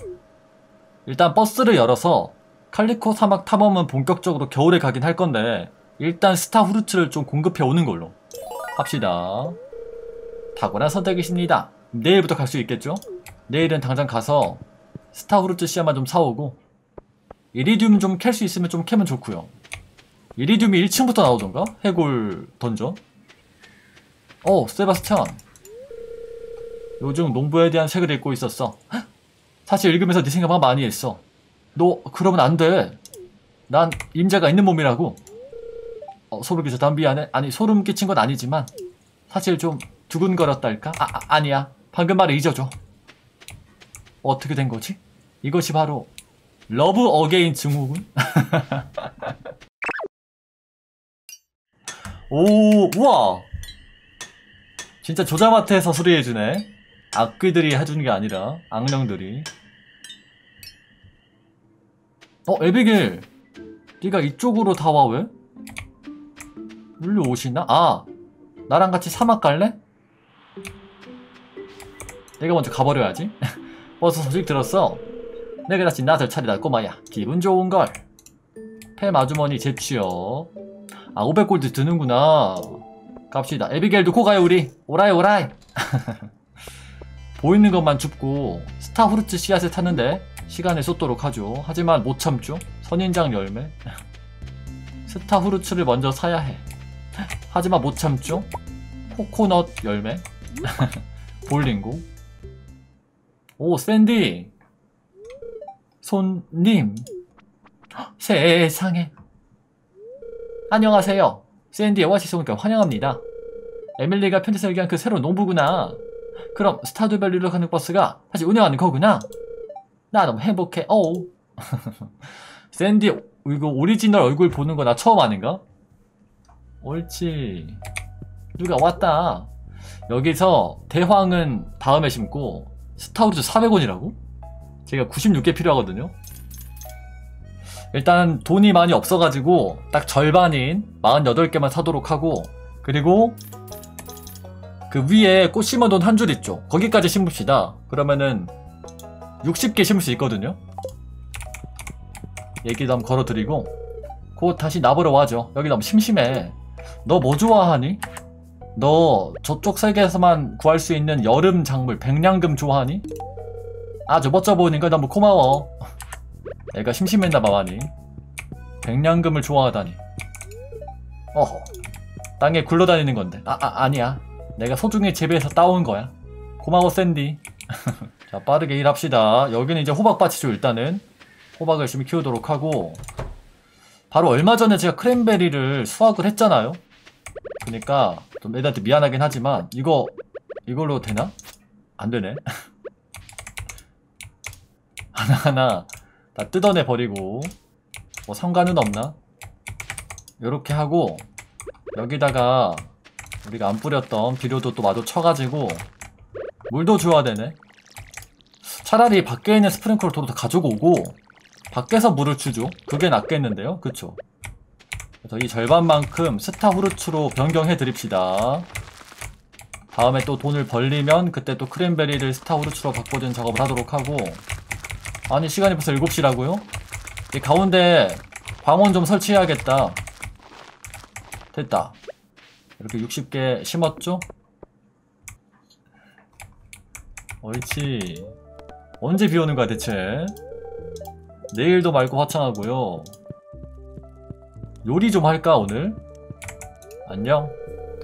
일단 버스를 열어서 칼리코 사막 탐험은 본격적으로 겨울에 가긴 할 건데 일단 스타 후르츠를 좀 공급해 오는 걸로 합시다. 탁월한 선택이십니다. 내일부터 갈 수 있겠죠? 내일은 당장 가서 스타후르트 씨앗만 좀 사오고 이리듐 좀 캘 수 있으면 좀 캐면 좋고요. 이리듐이 1층부터 나오던가? 해골 던져? 어 세바스찬 요즘 농부에 대한 책을 읽고 있었어. 헉? 사실 읽으면서 네 생각만 많이 했어. 너 그러면 안돼. 난 임자가 있는 몸이라고. 어, 소름 끼쳤다 미안해. 아니 소름 끼친 건 아니지만 사실 좀 두근거렸달까? 아, 아 아니야. 방금 말을 잊어줘 어떻게 된 거지? 이것이 바로 love again 증후군? 오, 우와! 진짜 조자마트에서 수리해주네. 악귀들이 해주는 게 아니라, 악령들이. 어, 애비게일! 네가 이쪽으로 다 와, 왜? 일로 오시나? 아 나랑 같이 사막 갈래? 내가 먼저 가버려야지 벌써 소식 들었어. 내가 다시 나설 차례다 꼬마야. 기분 좋은걸. 팸 아주머니 제치요 아 500골드 드는구나. 갑시다. 에비겔 놓고 가요 우리. 오라이 오라이. 보이는 것만 줍고 스타 후르츠 씨앗을 탔는데 시간을 쏟도록 하죠. 하지만 못 참죠. 선인장 열매. 스타 후르츠를 먼저 사야 해. 하지만 못 참죠. 코코넛 열매. 볼링고 오 샌디. 손님. 헉, 세상에. 안녕하세요. 샌디의 오아시스 온 걸 환영합니다. 에밀리가 편지서 얘기한 그 새로운 농부구나. 그럼 스타듀밸리로 가는 버스가 다시 운영하는 거구나. 나 너무 행복해. 어우. 샌디 이거 오리지널 얼굴 보는 거 나 처음 아닌가? 옳지. 누가 왔다. 여기서 대황은 다음에 심고 스타후르츠 400원이라고? 제가 96개 필요하거든요. 일단 돈이 많이 없어가지고 딱 절반인 48개만 사도록 하고 그리고 그 위에 꽃 심어놓은 한 줄 있죠. 거기까지 심읍시다. 그러면은 60개 심을 수 있거든요. 얘기도 한번 걸어드리고 곧 다시 나보러 와줘. 여기 너무 심심해. 너 뭐 좋아하니? 너 저쪽 세계에서만 구할 수 있는 여름 작물 백냥금 좋아하니? 아주 멋져 보이니까 너무 고마워. 애가 심심했나봐 많이. 백냥금을 좋아하다니. 어허 땅에 굴러다니는 건데. 아, 아 아니야. 내가 소중히 재배해서 따온 거야. 고마워 샌디. 자 빠르게 일합시다. 여기는 이제 호박밭이죠 일단은. 호박을 열심히 키우도록 하고. 바로 얼마 전에 제가 크랜베리를 수확을 했잖아요 그니까 좀 애들한테 미안하긴 하지만 이거 이걸로 되나? 안되네. 하나하나 다 뜯어내 버리고. 뭐 상관은 없나? 요렇게 하고 여기다가 우리가 안 뿌렸던 비료도 또 마저 쳐가지고 물도 줘야 되네. 차라리 밖에 있는 스프링클러 도로 다 가지고 오고 밖에서 물을 주죠. 그게 낫겠는데요? 그쵸 이 절반만큼 스타후르츠로 변경해 드립시다. 다음에 또 돈을 벌리면 그때 또 크랜베리를 스타후르츠로 바꿔주는 작업을 하도록 하고. 아니 시간이 벌써 7시라고요? 이 가운데 광원 좀 설치해야겠다. 됐다. 이렇게 60개 심었죠? 옳지. 언제 비 오는 거야 대체? 내일도 맑고 화창하고요 요리 좀 할까 오늘? 안녕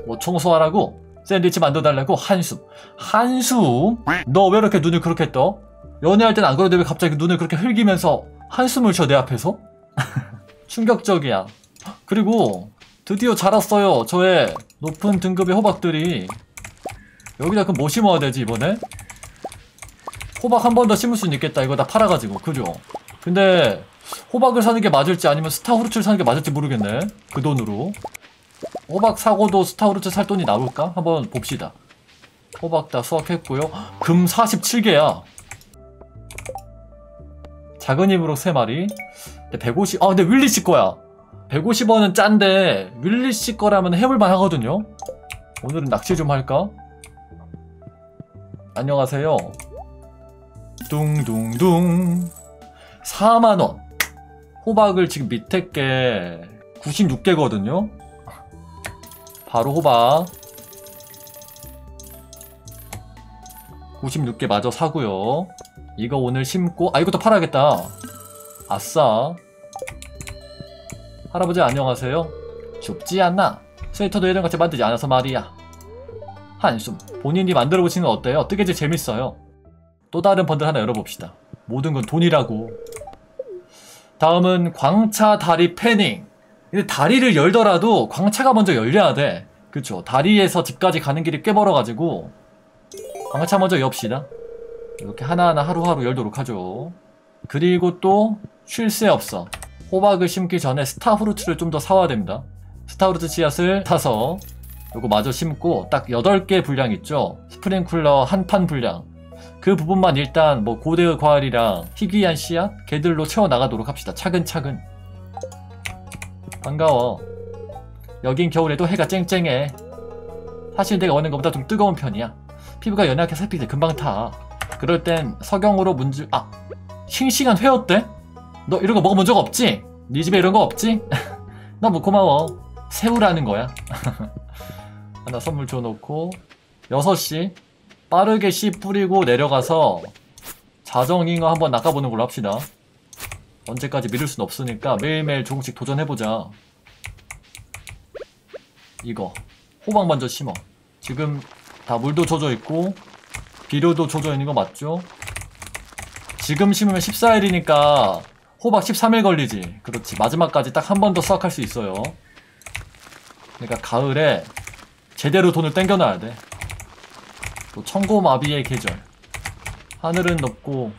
뭐 청소하라고? 샌드위치 만들어달라고? 한숨 한숨? 너 왜 이렇게 눈을 그렇게 떠? 연애할 땐 안 그러는데 왜 갑자기 눈을 그렇게 흘기면서 한숨을 쉬어 내 앞에서? 충격적이야 그리고 드디어 자랐어요 저의 높은 등급의 호박들이 여기다 그럼 뭐 심어야 되지 이번에? 호박 한 번 더 심을 수는 있겠다 이거 다 팔아가지고 그죠? 근데 호박을 사는 게 맞을지 아니면 스타후르츠를 사는 게 맞을지 모르겠네. 그 돈으로. 호박 사고도 스타후르츠 살 돈이 나올까? 한번 봅시다. 호박 다 수확했고요. 금 47개야. 작은 입으로 3마리. 150... 아 근데 윌리씨 거야. 150원은 짠데 윌리씨 거라면 해볼만 하거든요. 오늘은 낚시 좀 할까? 안녕하세요. 둥둥둥. 4만원 호박을 지금 밑에 게 96개거든요? 바로 호박. 96개 마저 사고요. 이거 오늘 심고 아 이것도 팔아야겠다. 아싸. 할아버지 안녕하세요. 춥지 않나? 스웨터도 예전같이 만들지 않아서 말이야. 한숨. 본인이 만들어보시는 건 어때요? 뜨개질 재밌어요. 또 다른 번들 하나 열어봅시다. 모든 건 돈이라고 다음은 광차 다리 패닝. 근데 다리를 열더라도 광차가 먼저 열려야 돼. 그쵸? 다리에서 집까지 가는 길이 꽤 멀어가지고. 광차 먼저 엽시다. 이렇게 하나하나 하루하루 열도록 하죠. 그리고 또 쉴 새 없어. 호박을 심기 전에 스타후르츠를 좀 더 사와야 됩니다. 스타후르츠 씨앗을 타서 요거 마저 심고 딱 8개 분량 있죠? 스프링쿨러 한 판 분량 그 부분만 일단 뭐 고대의 과일이랑 희귀한 씨앗 걔들로 채워나가도록 합시다 차근차근 반가워 여긴 겨울에도 해가 쨍쨍해. 사실 내가 오는 것보다 좀 뜨거운 편이야. 피부가 연약해서 햇빛에 금방 타. 그럴 땐 석영으로 문질 아 싱싱한 회 어때? 너 이런 거 먹어본 적 없지? 네 집에 이런 거 없지? 너무 고마워. 새우라는 거야. 하나 선물 줘놓고 6시 빠르게 씨 뿌리고 내려가서 자정잉어 한번 낚아보는 걸로 합시다. 언제까지 미룰 순 없으니까 매일매일 조금씩 도전해보자. 이거 호박 먼저 심어. 지금 다 물도 젖어 있고 비료도 젖어 있는 거 맞죠? 지금 심으면 14일이니까 호박 13일 걸리지. 그렇지. 마지막까지 딱 한 번 더 수확할 수 있어요. 그러니까 가을에 제대로 돈을 땡겨놔야 돼. 또 청고마비의 계절. 하늘은 높고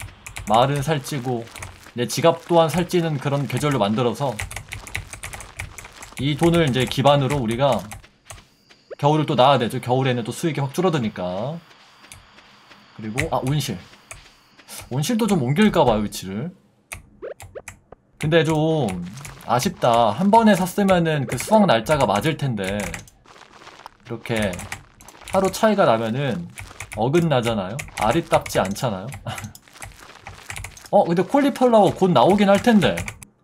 마을은 살찌고 내 지갑 또한 살찌는 그런 계절로 만들어서 이 돈을 이제 기반으로 우리가 겨울을 또 나야 되죠. 겨울에는 또 수익이 확 줄어드니까. 그리고 아 온실. 온실도 좀 옮길까봐 위치를. 근데 좀 아쉽다. 한 번에 샀으면은 그 수확 날짜가 맞을 텐데 이렇게 하루 차이가 나면은 어긋나잖아요. 아리답지 않잖아요. 어 근데 콜리플라워 곧 나오긴 할 텐데.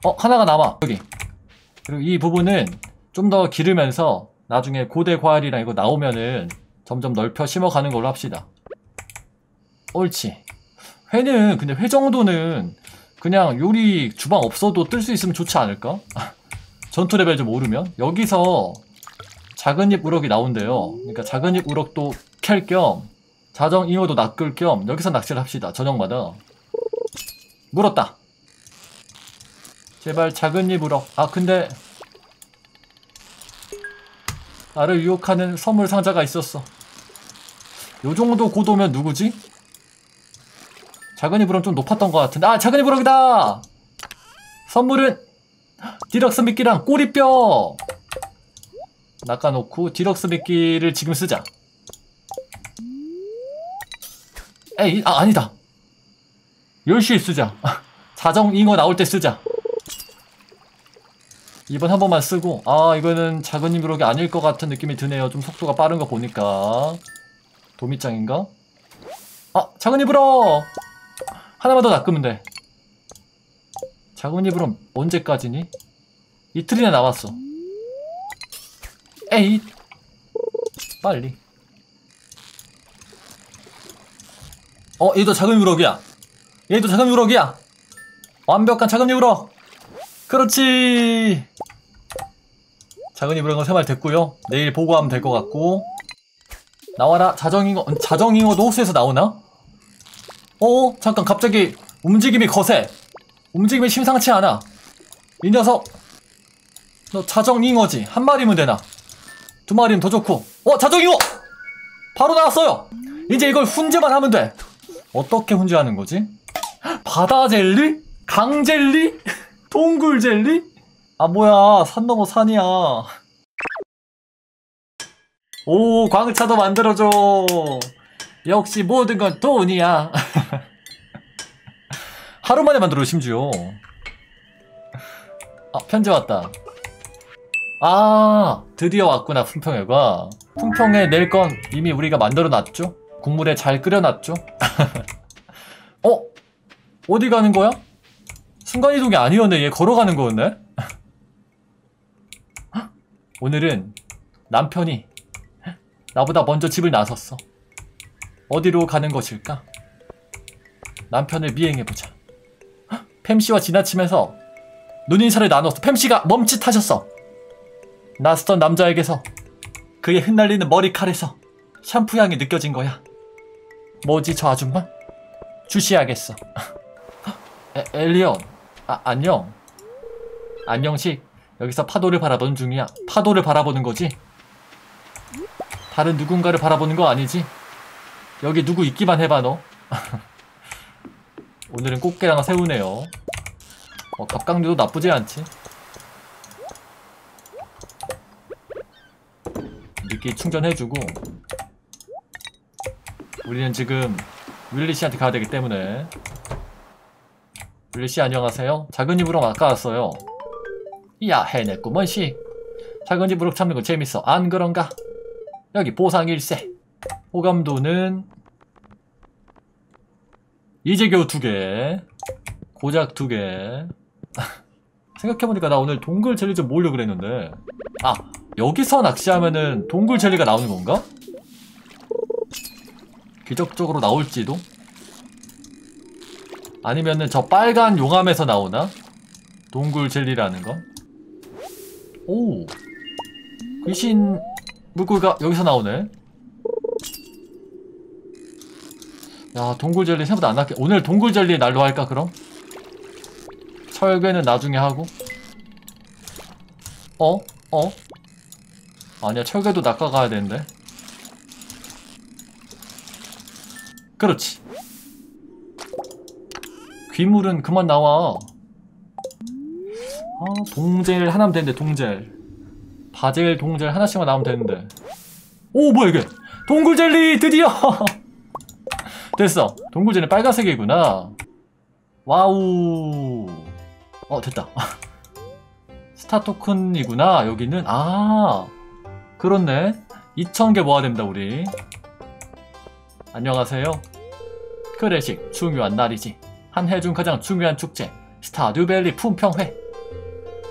어 하나가 남아 여기. 그리고 이 부분은 좀 더 기르면서 나중에 고대 과일이랑 이거 나오면은 점점 넓혀 심어가는 걸로 합시다. 옳지. 회는 근데 회 정도는 그냥 요리 주방 없어도 뜰 수 있으면 좋지 않을까? 전투 레벨 좀 오르면 여기서 작은 잎 우럭이 나온대요. 그러니까 작은 잎 우럭도 캘 겸 자정 잉어도 낚을 겸 여기서 낚시를 합시다. 저녁마다. 물었다. 제발 작은 잎 우럭. 아 근데 나를 유혹하는 선물 상자가 있었어. 요 정도 고도면 누구지? 작은이 부럼 좀 높았던 것 같은데 아 작은이 부럼이다 선물은 디럭스 미끼랑 꼬리뼈 낚아놓고 디럭스 미끼를 지금 쓰자 에이 아 아니다 10시에 쓰자 자정 잉어 나올 때 쓰자 이번 한 번만 쓰고 아 이거는 작은입우럭이 아닐 것 같은 느낌이 드네요 좀 속도가 빠른 거 보니까 도미짱인가? 아 작은입우럭 하나만 더 낚으면 돼. 작은 입으로 언제까지니? 이틀이나 남았어. 에이! 빨리. 어, 얘도 작은 유럭이야. 얘도 작은 유럭이야. 완벽한 작은 유럭. 그렇지. 이브런 거세 마리 됐고요. 내일 보고하면 될 것 같고. 나와라. 자정잉어. 자정잉어도 호수에서 나오나? 어? 잠깐 갑자기 움직임이 거세 움직임이 심상치 않아 이 녀석 너 자정잉어지 한 마리면 되나 두 마리면 더 좋고 어 자정잉어 바로 나왔어요 이제 이걸 훈제만 하면 돼 어떻게 훈제하는 거지? 바다 젤리? 강 젤리? 동굴 젤리? 아 뭐야 산 넘어 산이야 오 광차도 만들어줘 역시 모든 건 돈이야. 하루 만에 만들어 심지어. 아 편지 왔다. 아 드디어 왔구나 품평회가. 품평회 낼 건 이미 우리가 만들어 놨죠? 국물에 잘 끓여 놨죠? 어? 어디 가는 거야? 순간이동이 아니었네. 얘 걸어가는 거였네? 오늘은 남편이 나보다 먼저 집을 나섰어. 어디로 가는 것일까? 남편을 미행해보자. 팸씨와 지나치면서 눈인사를 나눴어. 팸씨가 멈칫하셨어. 낯선 남자에게서 그의 흩날리는 머리칼에서 샴푸 향이 느껴진 거야. 뭐지 저 아줌마? 주시하겠어. 에, 엘리언, 아, 안녕. 안녕식. 여기서 파도를 바라보는 중이야. 파도를 바라보는 거지? 다른 누군가를 바라보는 거 아니지? 여기 누구 있기만 해봐 너 오늘은 꽃게랑 새우네요 어, 갑각류도 나쁘지 않지 미끼 충전해주고 우리는 지금 윌리씨한테 가야 되기 때문에 윌리씨 안녕하세요 작은 입으로 아까 왔어요 야 해냈구먼 씨 작은 집 우럭 잡는 거 재밌어. 안 그런가? 여기 보상 일세. 호감도는 이제 겨우 두 개. 고작 두 개. 생각해보니까 나 오늘 동굴 젤리 좀 모으려고 그랬는데. 아, 여기서 낚시하면은 동굴 젤리가 나오는 건가? 기적적으로 나올지도? 아니면은 저 빨간 용암에서 나오나? 동굴 젤리라는 거? 오! 귀신 물고기가 여기서 나오네? 야, 동굴 젤리 생각보다 안 낫게. 오늘 동굴 젤리 날로 할까, 그럼? 철괴는 나중에 하고. 어? 어? 아니야, 철괴도 낚아가야 되는데. 그렇지. 귀물은 그만 나와. 아, 동젤 하나면 되는데, 동젤. 바젤, 동젤 하나씩만 나오면 되는데. 오, 뭐야, 이게? 동굴 젤리! 드디어! 됐어. 동굴 젤리 빨간색이구나. 와우. 어, 됐다. 스타 토큰이구나, 여기는. 아, 그렇네. 2,000개 모아야 됩니다, 우리. 안녕하세요. 크레식, 중요한 날이지. 한 해 중 가장 중요한 축제, 스타듀밸리 품평회.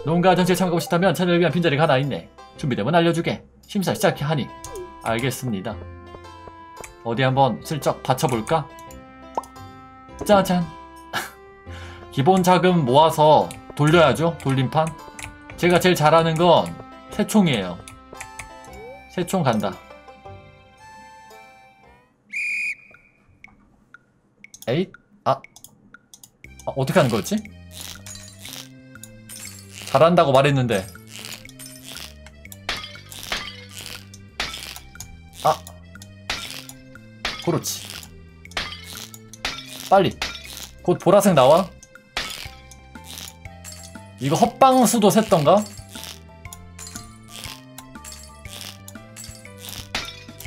농가 전시에 참가하고 싶다면 자네를 위한 빈자리가 하나 있네. 준비되면 알려주게. 심사 시작해야 하니. 알겠습니다. 어디 한번 슬쩍 받쳐볼까? 짜잔. 기본 자금 모아서 돌려야죠, 돌림판. 제가 제일 잘하는 건 새총이에요. 새총 간다. 에잇? 아. 아, 어떻게 하는 거였지? 잘한다고 말했는데. 아. 그렇지. 빨리. 곧 보라색 나와. 이거 헛방 수도 셌던가?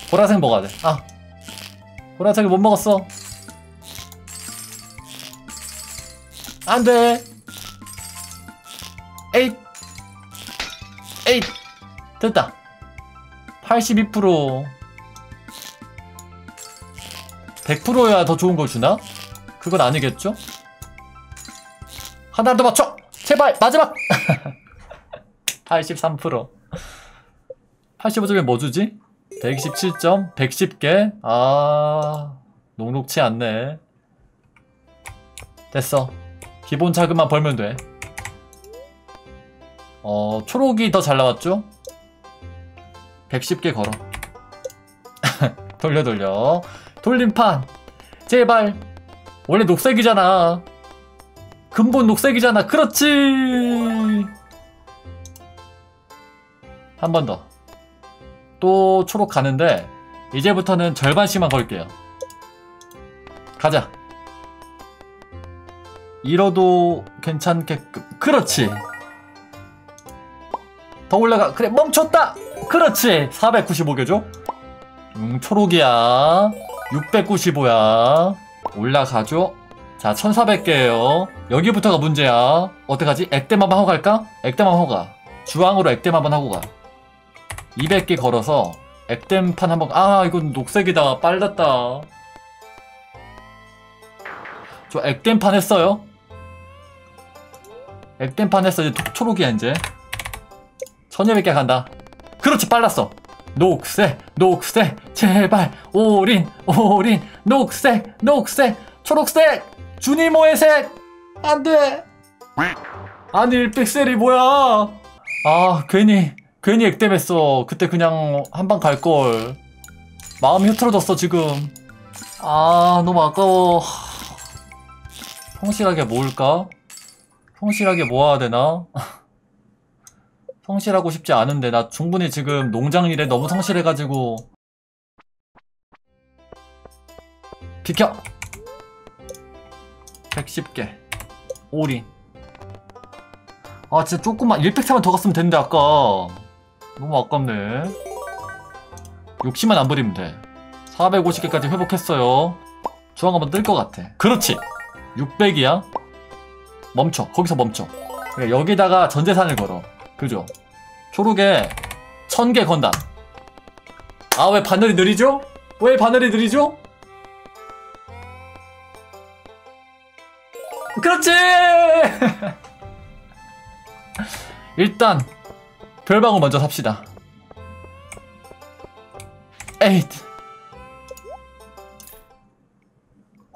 보라색 먹어야 돼. 아. 보라색을 못 먹었어. 안 돼. 에잇. 에잇. 됐다. 82%. 100%야 더 좋은 걸 주나? 그건 아니겠죠? 하나 더 맞춰! 제발! 마지막! 83% 85점에 뭐 주지? 127점? 110개? 아... 녹록치 않네. 됐어. 기본 자금만 벌면 돼. 어... 초록이 더 잘 나왔죠? 110개 걸어. 돌려 돌려. 돌림판. 제발. 원래 녹색이잖아. 근본 녹색이잖아. 그렇지. 한 번더 또 초록 가는데 이제부터는 절반씩만 걸게요. 가자. 잃어도 괜찮게끔. 그렇지. 더 올라가. 그래 멈췄다! 그렇지. 495개죠? 음 초록이야. 695야. 올라가죠? 자 1400개예요. 여기부터가 문제야. 어떡하지? 액땜 한번 하고 갈까? 액땜 한번 하고 가. 주황으로 액땜 한번 하고 가 200개 걸어서 액땜판 한번 아 이건 녹색이다. 빨랐다. 저 액땜판 했어요? 액땜판 했어. 이제 초록이야 이제. 1200개 간다. 그렇지 빨랐어. 녹색 녹색 제발 오린 오린 녹색 녹색 초록색. 주니모의 색. 안돼. 아니 일백셀이 뭐야? 아 괜히 괜히 액땜했어. 그때 그냥 한 방 갈걸. 마음이 흐트러졌어 지금. 아 너무 아까워. 성실하게 모을까? 성실하게 모아야 되나? 성실하고 싶지 않은데 나 충분히 지금 농장 일에 너무 성실해가지고. 비켜! 110개. 올인 아 진짜 조금만 100차만 더 갔으면 되는데 아까 너무 아깝네. 욕심만 안 부리면 돼. 450개까지 회복했어요. 주황 한번 뜰 것 같아. 그렇지. 600이야? 멈춰. 거기서 멈춰. 그러니까 여기다가 전재산을 걸어. 그죠? 초록에 천개 건담. 아, 왜 바늘이 느리죠? 왜 바늘이 느리죠? 그렇지! 일단, 별방울 먼저 삽시다. 에잇.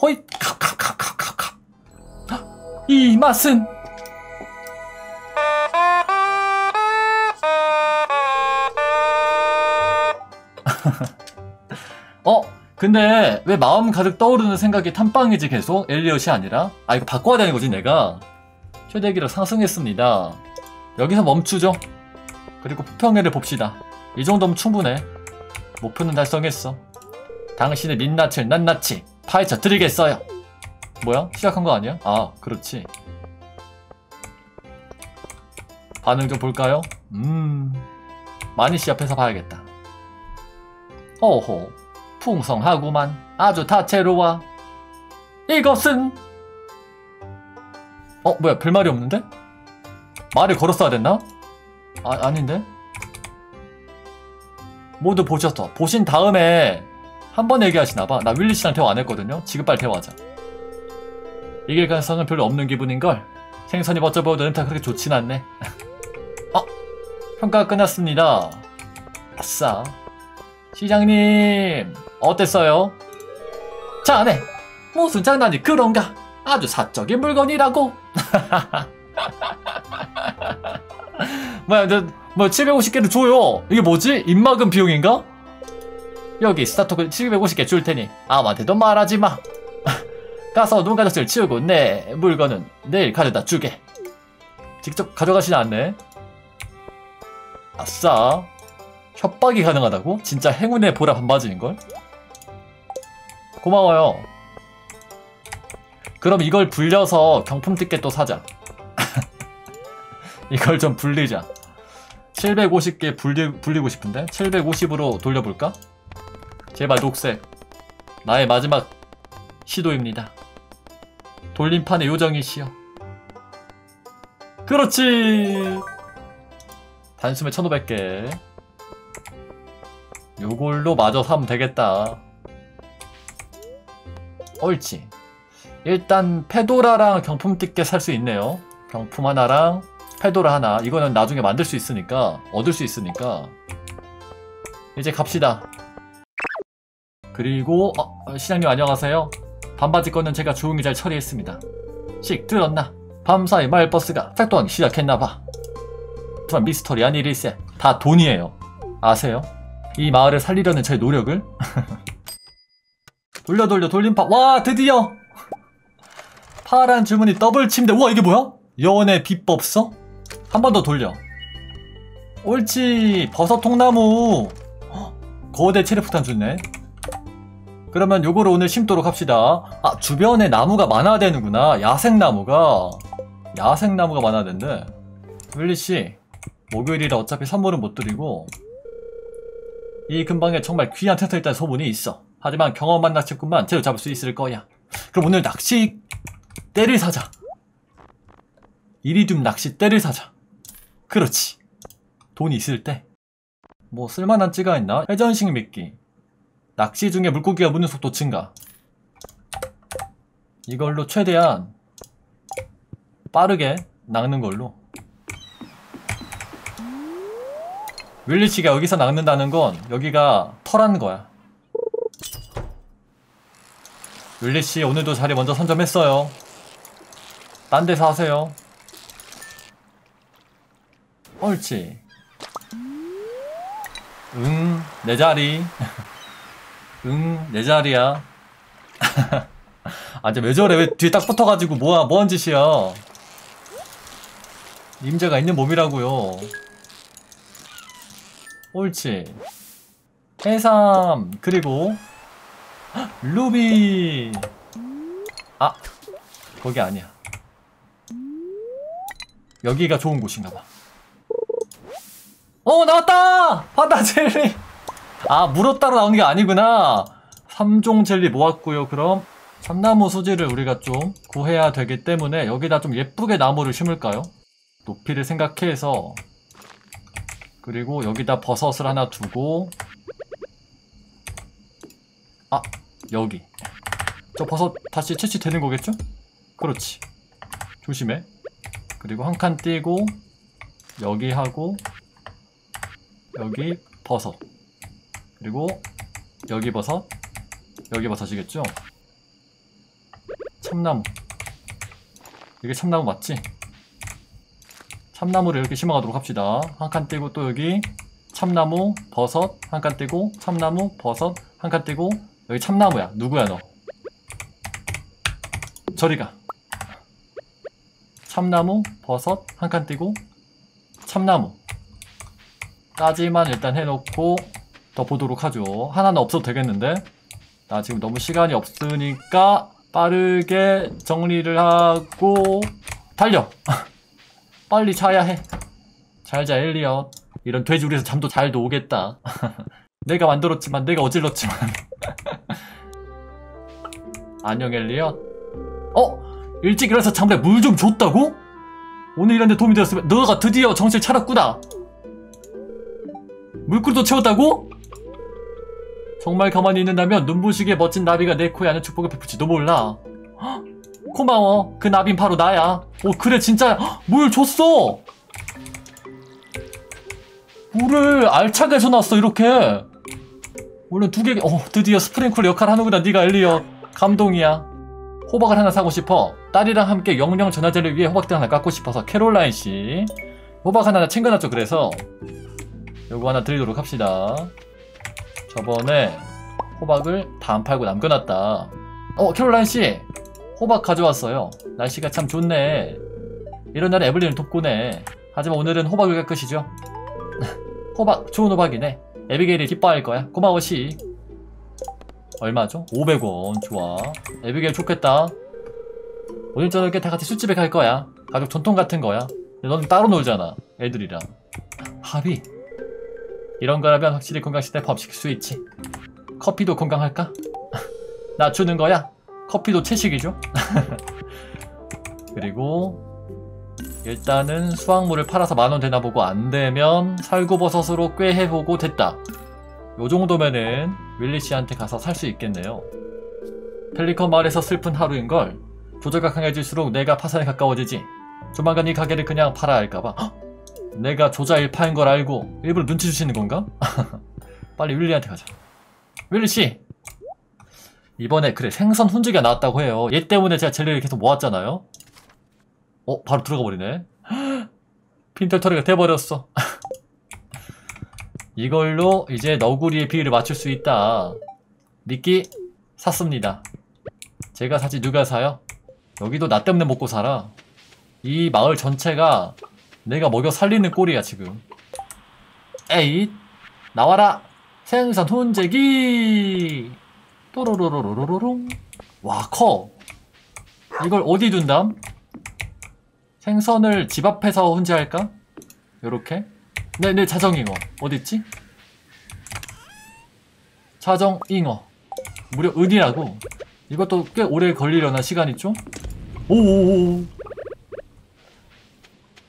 호잇, 캅캅캅캅캅. 이 맛은 어? 근데 왜 마음 가득 떠오르는 생각이 탐방이지 계속? 엘리엇이 아니라? 아 이거 바꿔야 되는 거지 내가 최대기를 상승했습니다 여기서 멈추죠 그리고 부평회를 봅시다 이 정도면 충분해 목표는 달성했어 당신의 민낯을 낱낱이 파헤쳐 드리겠어요 뭐야? 시작한 거 아니야? 아 그렇지 반응 좀 볼까요? 음 마니 씨 옆에서 봐야겠다 오호 풍성하구만 아주 다채로워 이것은 어 뭐야 별말이 없는데? 말을 걸었어야 됐나? 아 아닌데? 모두 보셨어. 보신 다음에 한 번 얘기하시나봐. 나 윌리 씨랑 대화 안 했거든요. 지금 빨리 대화하자. 이길 가능성은 별로 없는 기분인걸? 생선이 멋져 보여도 냄새가 그렇게 좋진 않네. 어? 평가가 끝났습니다. 아싸. 시장님 어땠어요? 자네. 무슨 장난이 그런가? 아주 사적인 물건이라고 뭐야 너, 뭐 750개를 줘요 이게 뭐지? 입막음 비용인가? 여기 스타토크 750개 줄 테니 아무한테도 말하지 마 가서 눈 가족을 치우고 내 물건은 내일 가져다 주게 직접 가져가시지 않네 아싸 협박이 가능하다고? 진짜 행운의 보라 반바지인걸? 고마워요. 그럼 이걸 불려서 경품 티켓 또 사자. 이걸 좀 불리자. 750개 불리, 불리고 싶은데? 750으로 돌려볼까? 제발 녹색. 나의 마지막 시도입니다. 돌림판의 요정이시여. 그렇지! 단숨에 1500개. 요걸로 마저 사면 되겠다. 옳지. 일단 페도라랑 경품 티켓 살수 있네요. 경품 하나랑 페도라 하나. 이거는 나중에 만들 수 있으니까 얻을 수 있으니까 이제 갑시다. 그리고 어, 시장님 안녕하세요. 반바지 거는 제가 조용히 잘 처리했습니다. 씩 들었나? 밤사이 마을버스가 작동하기 시작했나봐. 하지만 미스터리 아니일세. 다 돈이에요. 아세요? 이 마을을 살리려는 제 노력을 돌려 돌려 돌림파 와 드디어 파란 주문이 더블 침대 우와 이게 뭐야? 여원의 비법서? 한 번 더 돌려. 옳지. 버섯 통나무. 거대 체리폭탄 좋네. 그러면 요거를 오늘 심도록 합시다. 아 주변에 나무가 많아야 되는구나. 야생나무가. 야생나무가 많아야 된대. 윌리씨 목요일이라 어차피 선물은 못 드리고. 이 근방에 정말 귀한 텐트에 있다는 소문이 있어. 하지만 경험한 낚시꾼만 제대로 잡을 수 있을 거야. 그럼 오늘 낚시 떼를 사자. 이리듐 낚시 떼를 사자. 그렇지. 돈 있을 때. 뭐 쓸만한 찌가 있나? 회전식 미끼. 낚시 중에 물고기가 무는 속도 증가. 이걸로 최대한 빠르게 낚는 걸로. 윌리치가 여기서 낚는다는 건 여기가 터라는 거야. 윌리치 오늘도 자리 먼저 선점했어요. 딴 데서 하세요. 옳지. 응, 내 자리. 응, 내 자리야. 아, 이제 왜 저래? 왜 뒤에 딱 붙어가지고 뭐야, 뭐한 짓이야. 임자가 있는 몸이라고요. 옳지 해삼 그리고 루비 아 거기 아니야 여기가 좋은 곳인가봐 어 나왔다! 바다 젤리! 아 물어 따로 나오는 게 아니구나. 3종 젤리 모았고요. 그럼 참나무 소지를 우리가 좀 구해야 되기 때문에 여기다 좀 예쁘게 나무를 심을까요? 높이를 생각해서. 그리고 여기다 버섯을 하나 두고. 아 여기. 저 버섯 다시 채취되는 거겠죠? 그렇지. 조심해. 그리고 한 칸 띄고 여기 하고 여기 버섯. 그리고 여기 버섯. 여기 버섯이겠죠? 참나무. 이게 참나무 맞지? 참나무를 이렇게 심어가도록 합시다. 한칸 띄고 또 여기 참나무 버섯 한칸 띄고 참나무 버섯 한칸 띄고 여기 참나무야. 누구야 너? 저리가. 참나무 버섯 한칸 띄고 참나무 까지만 일단 해놓고 더 보도록 하죠. 하나는 없어도 되겠는데? 나 지금 너무 시간이 없으니까 빠르게 정리를 하고 달려. 빨리 자야 해. 잘자 엘리엇. 이런 돼지우리에서 잠도 잘도 오겠다. 내가 만들었지만 내가 어질렀지만. 안녕 엘리엇. 어? 일찍 일어나서 잠에 물좀 줬다고? 오늘 일하는데 도움이 되었으면 너가 드디어 정신 차렸구나 물구도 채웠다고? 정말 가만히 있는다면 눈부시게 멋진 나비가 내 코에 아는 축복을 베풀지도 몰라. 헉, 고마워. 그 나비는 바로 나야. 오 그래 진짜. 헉, 물 줬어? 물을 알차게 해서놨어 이렇게. 원래 두개 어 드디어 스프링클 역할 하는구나 네가 엘리어. 감동이야. 호박을 하나 사고 싶어. 딸이랑 함께 영영 전화제를 위해 호박들 하나 깎고 싶어서 캐롤라인 씨. 호박 하나 챙겨놨죠 그래서 요거 하나 드리도록 합시다. 저번에 호박을 다 안 팔고 남겨놨다. 어 캐롤라인 씨! 호박 가져왔어요. 날씨가 참 좋네. 이런 날에 에블린을 돕고네. 하지만 오늘은 호박을 깎으시죠. 호박 좋은 호박이네. 에비게일이 기뻐할 거야. 고마워 씨. 얼마죠? 500원. 좋아. 에비게일 좋겠다. 오늘 저녁에 다 같이 술집에 갈 거야. 가족 전통 같은 거야. 너는 따로 놀잖아 애들이랑. 합의 이런 거라면 확실히 건강식대 법 시킬 수 있지 커피도 건강할까? 나 주는 거야 커피도 채식이죠 그리고 일단은 수확물을 팔아서 만원 되나 보고 안되면 살구버섯으로 꽤 해보고 됐다 요 정도면은 윌리 씨한테 가서 살 수 있겠네요. 펠리컨 마을에서 슬픈 하루인걸. 조저가 강해질수록 내가 파산에 가까워지지. 조만간 이 가게를 그냥 팔아야 할까봐. 헉! 내가 조자 일파인 걸 알고 일부러 눈치 주시는 건가? 빨리 윌리한테 가자. 윌리 씨! 이번에 그래 생선 훈제가 나왔다고 해요. 얘 때문에 제가 젤리를 계속 모았잖아요. 어? 바로 들어가 버리네. 핀털터리가 돼버렸어. 이걸로 이제 너구리의 비율을 맞출 수 있다. 미끼 샀습니다. 제가 사지 누가 사요? 여기도 나 때문에 먹고 살아. 이 마을 전체가 내가 먹여 살리는 꼴이야 지금. 에잇 나와라 생선 훈제기 또로로로로로롱 와 커. 이걸 어디 둔담? 생선을 집 앞에서 훈제할까? 요렇게 네네 자정잉어 어딨지? 자정잉어 무려 은이라고 이것도 꽤 오래 걸리려나 시간이 좀? 오오오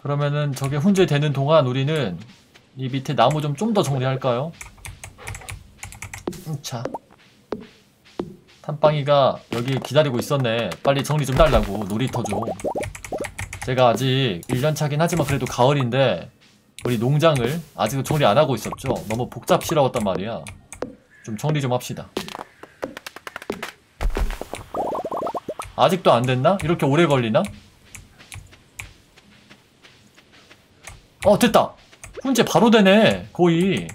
그러면은 저게 훈제되는 동안 우리는 이 밑에 나무 좀 좀 더 정리할까요? 음, 자 탐빵이가 여기 기다리고 있었네 빨리 정리 좀 달라고 놀이터 좀 제가 아직 1년차긴 하지만 그래도 가을인데 우리 농장을 아직도 정리 안 하고 있었죠. 너무 복잡스러웠단 말이야. 좀 정리 좀 합시다. 아직도 안 됐나? 이렇게 오래 걸리나? 어 됐다. 훈제 바로 되네. 거의.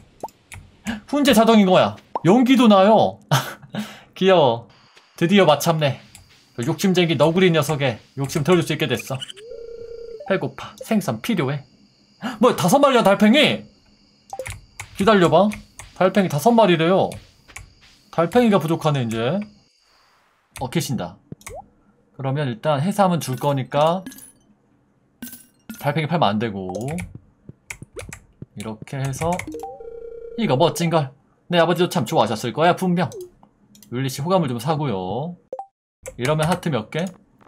훈제 자동인 거야. 연기도 나요. 귀여워. 드디어 마참네. 그 욕심쟁이 너구리 녀석에 욕심 덜을 수 있게 됐어. 배고파. 생선 필요해. 뭐 다섯 마리야 달팽이? 기다려봐 달팽이 다섯 마리래요 달팽이가 부족하네 이제 어 계신다 그러면 일단 해삼은 줄 거니까 달팽이 팔면 안 되고 이렇게 해서 이거 멋진걸 내 아버지도 참 좋아하셨을 거야 분명 윌리씨 호감을 좀 사고요 이러면 하트 몇 개?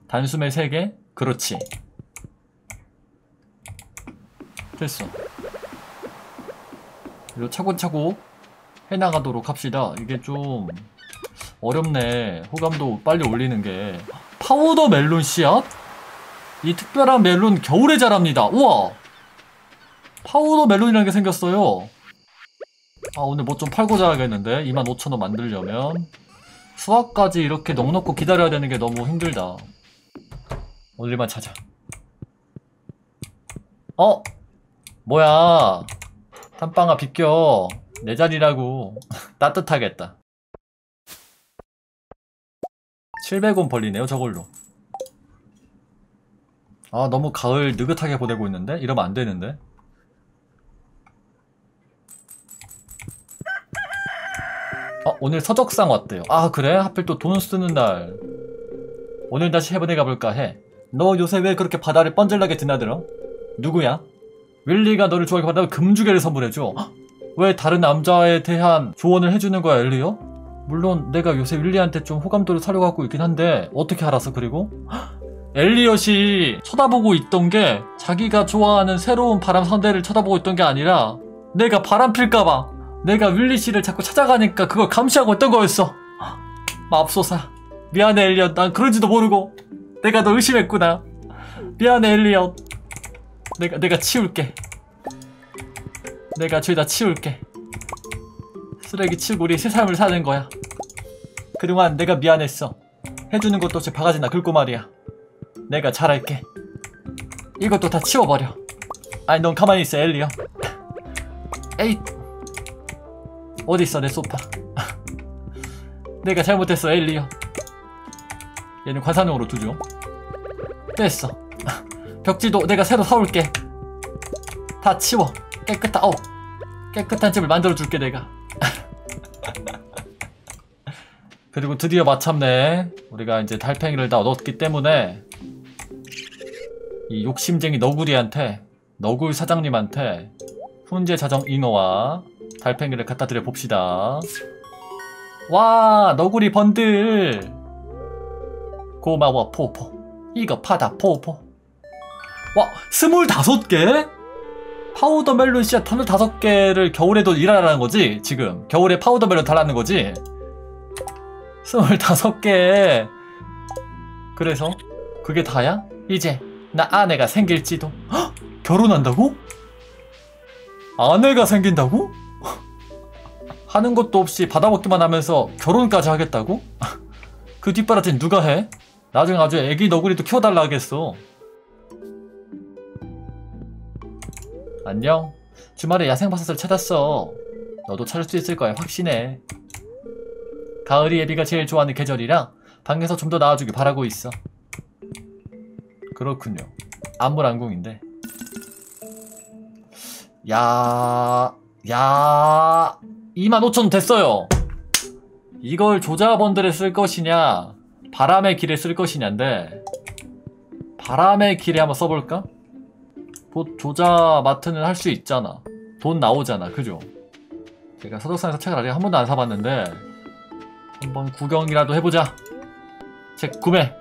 단숨에 세 개? 그렇지 됐어 그리고 차곡차곡 해나가도록 합시다. 이게 좀 어렵네. 호감도 빨리 올리는 게. 파우더 멜론 씨앗? 이 특별한 멜론 겨울에 자랍니다. 우와! 파우더 멜론이라는 게 생겼어요. 아, 오늘 뭐 좀 팔고 자야겠는데? 25,000원 만들려면. 수학까지 이렇게 넉넉고 기다려야 되는 게 너무 힘들다. 오늘만 찾아. 어? 뭐야. 탐방아 비껴. 내 자리라고. 따뜻하겠다. 700원 벌리네요, 저걸로. 아, 너무 가을 느긋하게 보내고 있는데? 이러면 안 되는데? 어, 오늘 서적상 왔대요. 아, 그래? 하필 또 돈 쓰는 날. 오늘 다시 해보내 가볼까 해. 너 요새 왜 그렇게 바다를 뻔질나게 드나들어? 누구야? 윌리가 너를 좋아하게 받다면 금주개를 선물해줘. 헉! 왜 다른 남자에 대한 조언을 해주는 거야, 엘리요? 물론 내가 요새 윌리한테 좀 호감도를 사려고 하고 있긴 한데 어떻게 알았어, 그리고? 헉! 엘리엇이 쳐다보고 있던 게 자기가 좋아하는 새로운 바람 상대를 쳐다보고 있던 게 아니라 내가 바람 필까봐 내가 윌리 씨를 자꾸 찾아가니까 그걸 감시하고 있던 거였어. 맙소사. 미안해 엘리엇. 난 그런지도 모르고 내가 너 의심했구나. 미안해 엘리엇. 내가 내가 치울게. 내가 죄다 치울게. 쓰레기 치우고 우리 새 삶을 사는 거야. 그동안 내가 미안했어. 해주는 것도 없이 바가지나 긁고 말이야. 내가 잘할게. 이것도 다 치워버려. 아니 넌 가만히 있어 엘리요. 에잇. 어디 있어 내 소파. 내가 잘못했어 엘리요. 얘는 관상용으로 두죠. 됐어. 벽지도 내가 새로 사올게. 다 치워. 깨끗한 어 깨끗한 집을 만들어 줄게 내가. 그리고 드디어 마참내 우리가 이제 달팽이를 다 얻었기 때문에 이 욕심쟁이 너구리한테 너굴 사장님한테 훈제 자정 잉어와 달팽이를 갖다 드려 봅시다. 와 너구리 번들 고마워 포포 이거 파다 포포 와 스물다섯 개? 파우더 멜론 씨앗 스물다섯 개를 겨울에도 일하라는 거지 지금 겨울에 파우더 멜론 달라는 거지 스물다섯 개 그래서 그게 다야? 이제 나 아내가 생길지도 헉! 결혼한다고? 아내가 생긴다고? 하는 것도 없이 받아먹기만 하면서 결혼까지 하겠다고? 그 뒷바라진 누가 해? 나중에 아주 애기 너구리도 키워달라 하겠어. 안녕. 주말에 야생버섯을 찾았어. 너도 찾을 수 있을 거야, 확신해. 가을이 애비가 제일 좋아하는 계절이라 방에서 좀 더 나와주길 바라고 있어. 그렇군요. 안물안궁인데. 야, 야, 25,000원 됐어요. 이걸 조자번들에 쓸 것이냐, 바람의 길에 쓸 것이냐인데, 바람의 길에 한번 써볼까? 보 조자 마트는 할 수 있잖아. 돈 나오잖아. 그죠? 제가 서적상에서 책을 아직 한 번도 안 사봤는데, 한번 구경이라도 해보자. 책 구매!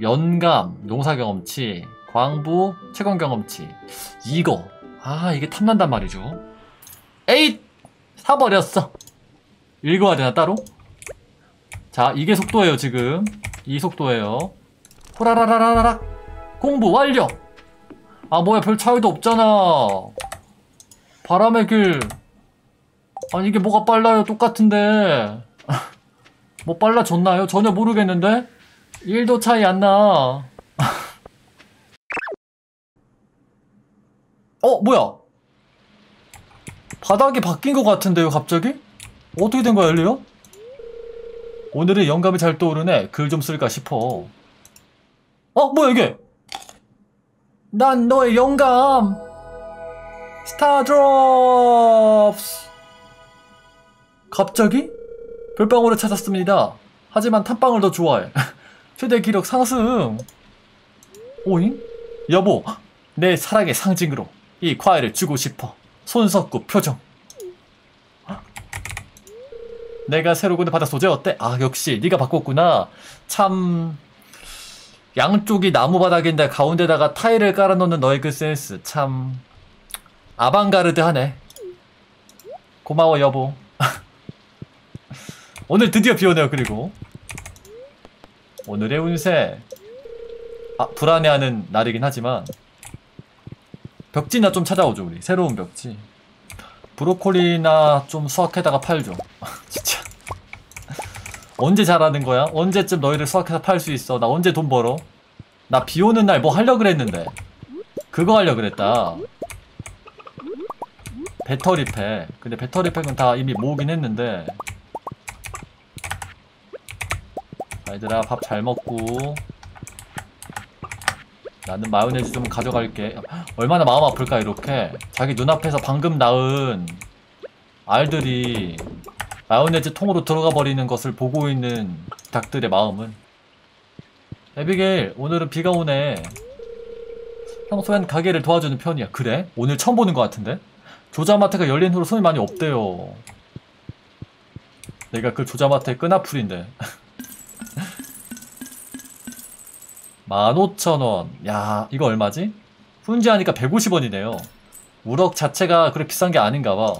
연감, 농사 경험치, 광부, 채권 경험치. 이거. 아, 이게 탐난단 말이죠. 에잇! 사버렸어. 읽어야 되나, 따로? 자, 이게 속도예요, 지금. 이 속도예요. 호라라라라락! 공부 완료! 아, 뭐야, 별 차이도 없잖아. 바람의 길. 아니, 이게 뭐가 빨라요? 똑같은데. 뭐 빨라졌나요? 전혀 모르겠는데? 1도 차이 안 나. 어, 뭐야? 바닥이 바뀐 것 같은데요, 갑자기? 어떻게 된 거야, 엘리요? 오늘은 영감이 잘 떠오르네. 글 좀 쓸까 싶어. 어, 뭐야, 이게? 난 너의 영감! 스타드롭스! 갑자기? 별방울을 찾았습니다. 하지만 탐방을 더 좋아해. 최대 기록 상승. 오잉? 여보, 내 사랑의 상징으로 이 과일을 주고 싶어. 손석구 표정. 내가 새로 고른 바다 소재 어때? 아 역시 네가 바꿨구나. 참 양쪽이 나무 바닥인데 가운데다가 타일을 깔아놓는 너의 그 센스 참 아방가르드하네. 고마워 여보 오늘 드디어 비 오네요 그리고 오늘의 운세. 아 불안해하는 날이긴 하지만 벽지나 좀 찾아오죠 우리. 새로운 벽지. 브로콜리나 좀 수확해다가 팔죠. 진짜. 언제 잘하는 거야? 언제쯤 너희를 수확해서 팔 수 있어? 나 언제 돈 벌어? 나 비 오는 날 뭐 하려 그랬는데? 그거 하려 그랬다. 배터리 팩. 근데 배터리 팩은 다 이미 모으긴 했는데 얘들아 밥 잘 먹고. 나는 마요네즈 좀 가져갈게. 얼마나 마음 아플까 이렇게? 자기 눈앞에서 방금 낳은 알들이 마요네즈 통으로 들어가 버리는 것을 보고 있는 닭들의 마음은? 에비게일 오늘은 비가 오네. 평소엔 가게를 도와주는 편이야. 그래? 오늘 처음 보는 것 같은데? 조자마트가 열린 후로 손이 많이 없대요. 내가 그 조자마트의 끈아풀인데 15,000원. 야 이거 얼마지? 훈지하니까 150원이네요. 우럭 자체가 그렇게 비싼 게 아닌가 봐.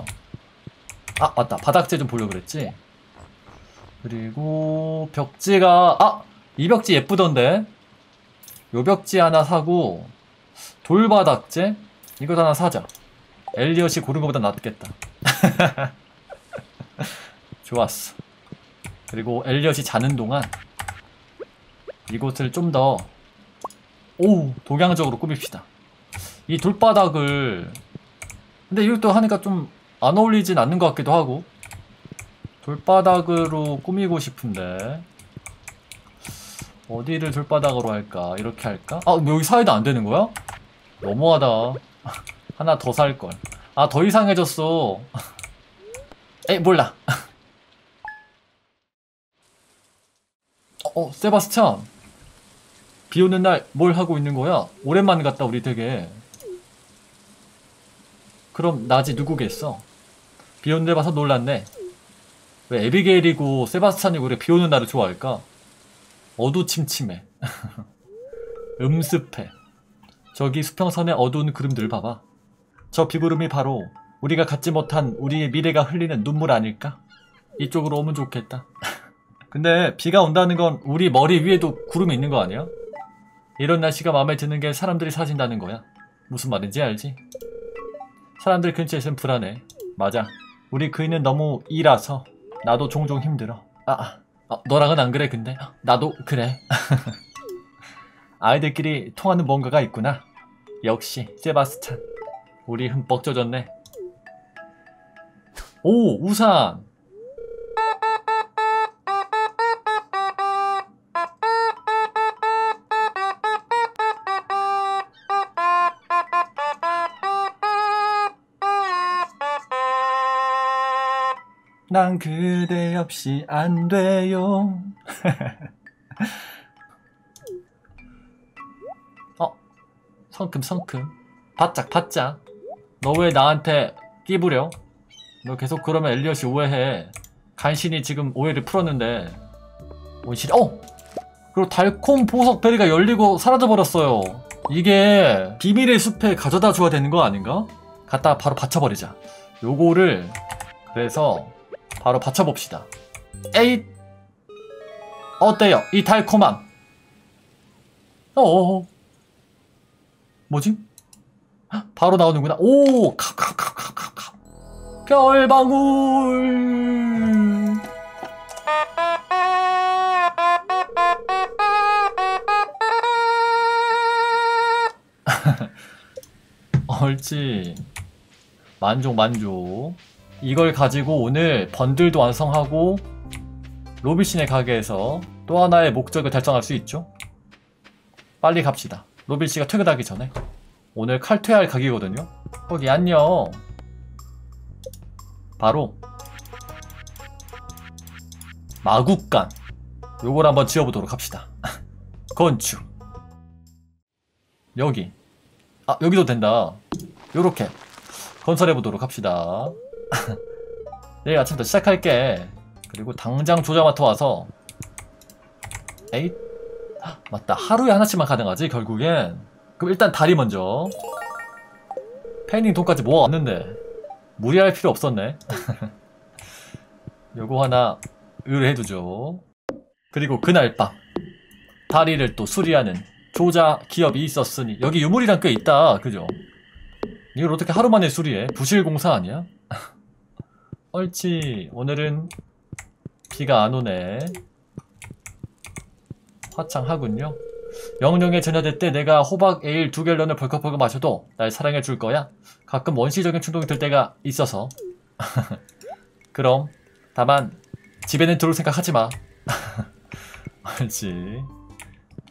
아 맞다. 바닥재 좀 보려고 그랬지? 그리고 벽지가 아! 이 벽지 예쁘던데? 요 벽지 하나 사고 돌바닥재? 이것 하나 사자. 엘리엇이 고른 것보다 낫겠다. 좋았어 그리고 엘리엇이 자는 동안 이곳을 좀 더 오 독양적으로 꾸밉시다. 이 돌바닥을 근데 이것도 하니까 좀 안 어울리진 않는 것 같기도 하고 돌바닥으로 꾸미고 싶은데 어디를 돌바닥으로 할까? 이렇게 할까? 아 여기 사이도 안 되는 거야? 너무하다. 하나 더 살걸. 아 더 이상해졌어. 에 몰라 어 세바스찬 비 오는 날 뭘 하고 있는 거야? 오랜만 갔다 우리 되게 그럼 낮이 누구겠어? 비 오는 날 봐서 놀랐네 왜 에비게일이고 세바스찬이고 그래 비 오는 날을 좋아할까? 어두침침해 음습해 저기 수평선의 어두운 그림들 봐봐 저 비구름이 바로 우리가 갖지 못한 우리의 미래가 흘리는 눈물 아닐까? 이쪽으로 오면 좋겠다 근데 비가 온다는 건 우리 머리 위에도 구름이 있는 거 아니야? 이런 날씨가 마음에 드는 게 사람들이 사진다는 거야. 무슨 말인지 알지? 사람들 근처에 있으면 불안해. 맞아. 우리 그이는 너무 일라서 나도 종종 힘들어. 아, 아, 어, 너랑은 안 그래 근데? 나도 그래. 아이들끼리 통하는 뭔가가 있구나. 역시 세바스찬. 우리 흠뻑 젖었네. 오 우산. 난 그대 없이 안 돼요. 어, 성큼 성큼. 바짝 바짝. 너 왜 나한테 끼부려? 너 계속 그러면 엘리엇이 오해해. 간신히 지금 오해를 풀었는데. 온실, 어! 그리고 달콤 보석 베리가 열리고 사라져버렸어요. 이게 비밀의 숲에 가져다 줘야 되는 거 아닌가? 갖다 바로 받쳐버리자. 요거를 그래서 바로 받쳐봅시다. 에잇! 어때요? 이 달콤함. 어어. 뭐지? 바로 나오는구나. 오! 캅캅캅캅캅. 별방울! 옳지. 만족, 만족. 이걸 가지고 오늘 번들도 완성하고 로비신의 가게에서 또 하나의 목적을 달성할 수 있죠? 빨리 갑시다. 로빌씨가 퇴근하기 전에. 오늘 칼퇴할 가게거든요. 거기 안녕. 바로 마국간. 요걸 한번 지어보도록 합시다. 건축. 여기. 아 여기도 된다. 요렇게 건설해보도록 합시다 내일 아침부터 시작할게 그리고 당장 조자마트 와서 에잇 맞다 하루에 하나씩만 가능하지 결국엔 그럼 일단 다리 먼저 페인팅 돈까지 모아왔는데 무리할 필요 없었네. 요거 하나 의뢰해두죠. 그리고 그날 밤 다리를 또 수리하는 조자 기업이 있었으니 여기 유물이랑 꽤 있다. 그죠? 이걸 어떻게 하루 만에 수리해? 부실공사 아니야? 옳지. 오늘은 비가 안 오네. 화창하군요. 영령의 전야대 때 내가 호박 에일 두 갤런을 벌컥벌컥 마셔도 날 사랑해 줄 거야? 가끔 원시적인 충동이 들 때가 있어서. 그럼 다만 집에는 들어올 생각 하지 마. 알지.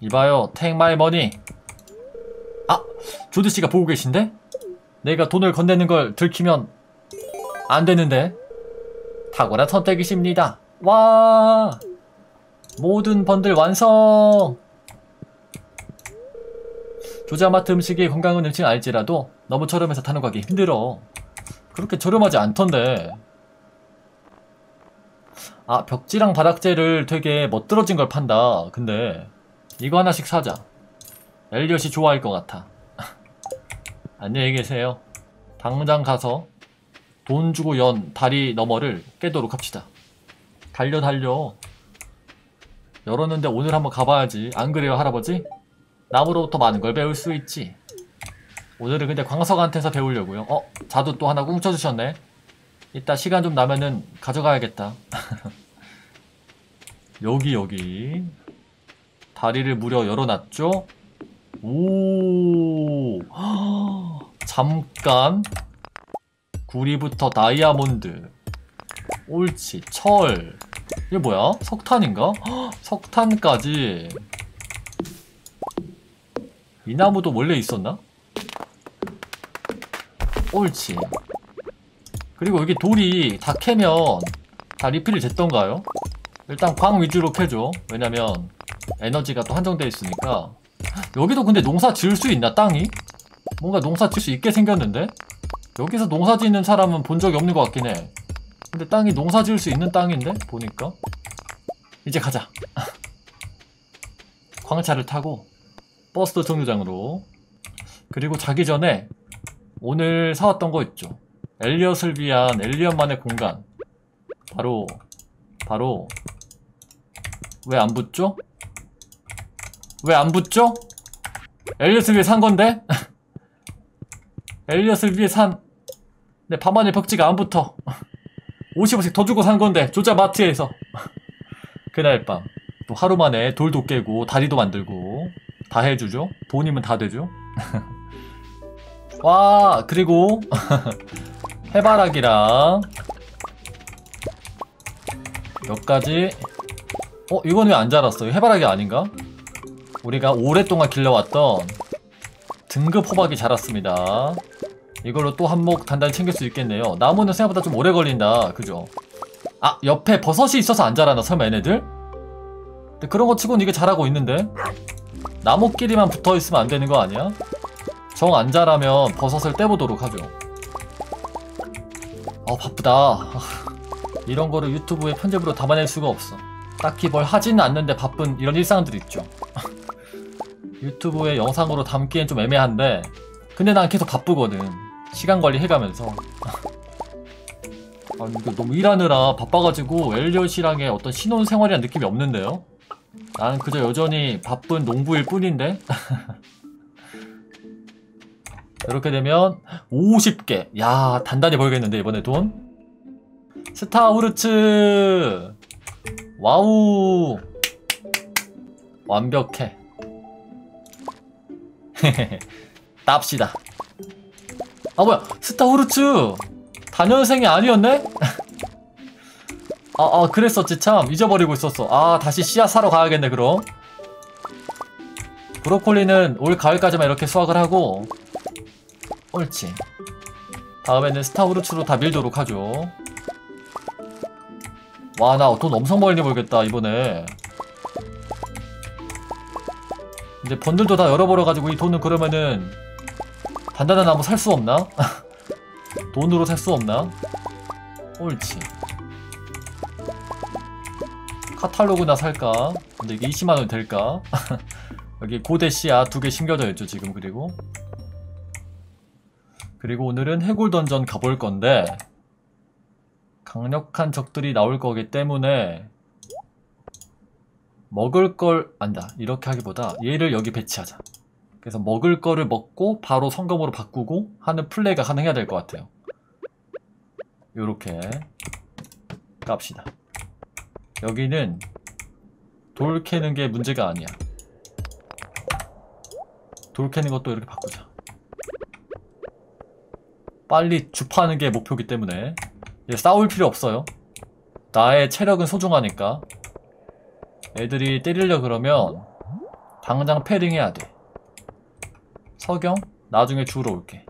이봐요, take my money. 아, 조드 씨가 보고 계신데? 내가 돈을 건네는 걸 들키면 안 되는데. 탁월한 선택이십니다. 와, 모든 번들 완성. 조자마트 음식이 건강한 음식 알지라도 너무 저렴해서 타는 가기 힘들어. 그렇게 저렴하지 않던데. 아, 벽지랑 바닥재를 되게 멋들어진 걸 판다. 근데 이거 하나씩 사자. 엘리엇이 좋아할 것 같아. 안녕히 계세요. 당장 가서 돈 주고 연 다리 너머를 깨도록 합시다. 달려 달려. 열었는데 오늘 한번 가봐야지. 안 그래요 할아버지? 나무로부터 많은 걸 배울 수 있지. 오늘은 근데 광석한테서 배우려고요. 어? 자두 또 하나 꽁쳐주셨네. 이따 시간 좀 나면은 가져가야겠다. 여기 여기 다리를 무려 열어놨죠? 오 잠깐 구리부터 다이아몬드 옳지 철 이게 뭐야? 석탄인가? 석탄까지 이 나무도 원래 있었나? 옳지 그리고 여기 돌이 다 캐면 다 리필이 됐던가요? 일단 광 위주로 캐줘 왜냐면 에너지가 또 한정되어 있으니까 여기도 근데 농사 지을 수 있나 땅이? 뭔가 농사 지을 수 있게 생겼는데? 여기서 농사 짓는 사람은 본 적이 없는 것 같긴 해 근데 땅이 농사 지을 수 있는 땅인데? 보니까 이제 가자 광차를 타고 버스 정류장으로 그리고 자기 전에 오늘 사왔던 거 있죠 엘리엇을 위한 엘리엇만의 공간 바로 바로 왜 안 붙죠? 왜 안 붙죠? 엘리엇을 위해 산 건데? 엘리엇을 위해 산 내 밤하늘 벽지가 안 붙어 50원씩 더 주고 산 건데 조자 마트에서. 그날 밤 또 하루 만에 돌도 깨고 다리도 만들고 다 해주죠? 돈이면 다 되죠? 와 그리고 해바라기랑 몇 가지? 어 이건 왜 안 자랐어 이 해바라기 아닌가? 우리가 오랫동안 길러왔던 등급 호박이 자랐습니다 이걸로 또 한몫 단단히 챙길 수 있겠네요. 나무는 생각보다 좀 오래 걸린다. 그죠? 아 옆에 버섯이 있어서 안 자라나 설마 얘네들? 근데 그런 거 치고는 이게 자라고 있는데? 나무끼리만 붙어있으면 안 되는 거 아니야? 정 안 자라면 버섯을 떼보도록 하죠. 어 바쁘다. 이런 거를 유튜브에 편집으로 담아낼 수가 없어. 딱히 뭘 하지는 않는데 바쁜 이런 일상들이 있죠. 유튜브에 영상으로 담기엔 좀 애매한데 근데 난 계속 바쁘거든 시간 관리 해가면서. 아니 이거 너무 일하느라 바빠가지고 엘리엇이랑의 어떤 신혼생활이란 느낌이 없는데요? 나는 그저 여전히 바쁜 농부일 뿐인데. 이렇게 되면 50개. 야 단단히 벌겠는데 이번에 돈? starfruit! 와우! 완벽해. 납시다 아 뭐야. 스타우르츠. 단연생이 아니었네? 아, 아 그랬었지. 참 잊어버리고 있었어. 아 다시 씨앗 사러 가야겠네 그럼. 브로콜리는 올 가을까지만 이렇게 수확을 하고. 옳지. 다음에는 스타우르츠로 다 밀도록 하죠. 와 나 돈 엄청 많이 벌겠다 이번에. 이제 번들도 다 열어버려가지고 이 돈은 그러면은 단단한 나무 살 수 없나? 돈으로 살 수 없나? 옳지 카탈로그나 살까? 근데 이게 20만원 될까? 여기 고대 씨앗 두 개 심겨져 있죠 지금 그리고 그리고 오늘은 해골 던전 가볼 건데 강력한 적들이 나올 거기 때문에 먹을 걸 안다 이렇게 하기보다 얘를 여기 배치하자 그래서 먹을 거를 먹고 바로 성검으로 바꾸고 하는 플레이가 가능해야 될 것 같아요. 요렇게 깝시다. 여기는 돌 캐는 게 문제가 아니야. 돌 캐는 것도 이렇게 바꾸자. 빨리 주파하는 게 목표기 때문에 얘 싸울 필요 없어요. 나의 체력은 소중하니까. 애들이 때리려 그러면 당장 패링해야 돼 석영 나중에 주우러 올게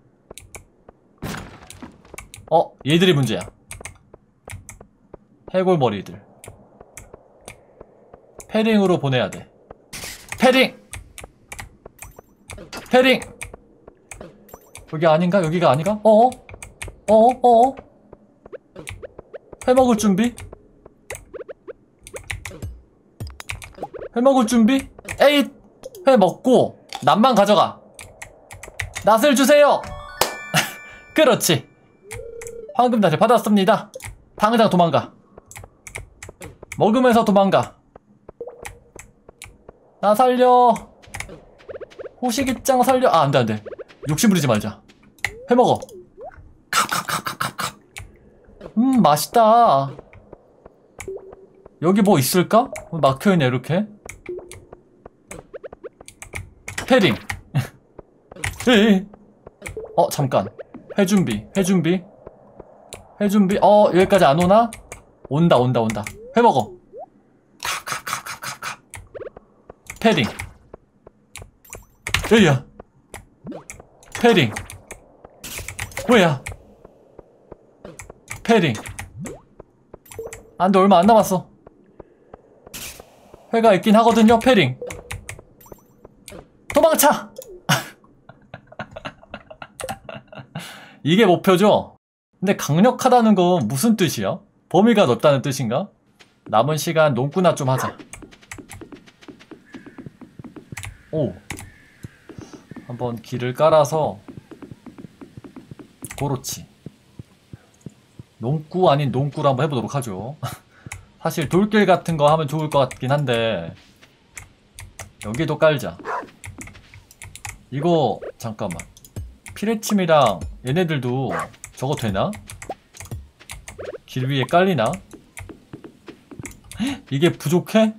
어 얘들이 문제야 해골머리들 패링으로 보내야 돼 패링 패링 여기 아닌가? 여기가 아닌가? 어어? 어어? 어어? 회 먹을 준비? 회 먹을 준비? 에잇! 회 먹고 낫만 가져가 낫을 주세요! 그렇지. 황금다시 받았습니다. 당장 도망가. 먹으면서 도망가. 나 살려. 호식이짱 살려. 아 안돼 안돼. 욕심 부리지 말자. 해먹어. 캅캅캅캅캅 음 맛있다. 여기 뭐 있을까? 막혀있네 이렇게. 패딩 에이. 어 잠깐. 회준비 회준비? 회준비? 어 여기까지 안 오나? 온다 온다 온다. 해먹어. 캅캅캅캅캅 패딩. 에이야. 패딩. 뭐야? 패딩. 안돼 얼마 안 남았어. 회가 있긴 하거든요 패딩. 도망차 이게 목표죠? 근데 강력하다는 건 무슨 뜻이야? 범위가 넓다는 뜻인가? 남은 시간 농구나 좀 하자. 오. 한번 길을 깔아서 그렇지 농구 아닌 농구를 한번 해보도록 하죠. 사실 돌길 같은 거 하면 좋을 것 같긴 한데 여기도 깔자. 이거 잠깐만 피레침이랑 얘네들도 저거 되나? 길 위에 깔리나? 이게 부족해?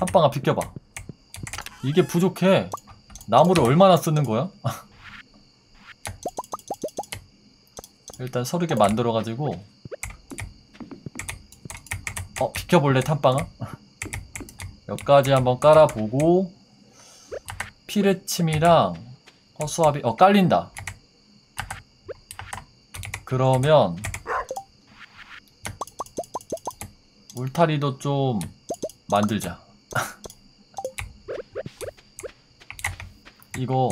한방아 비켜봐 이게 부족해 나무를 얼마나 쓰는 거야? 일단 서르게 만들어가지고 어 비켜볼래 탐방아? 여기까지 한번 깔아보고 피레침이랑 허수아비 어 깔린다. 그러면 울타리도 좀 만들자. 이거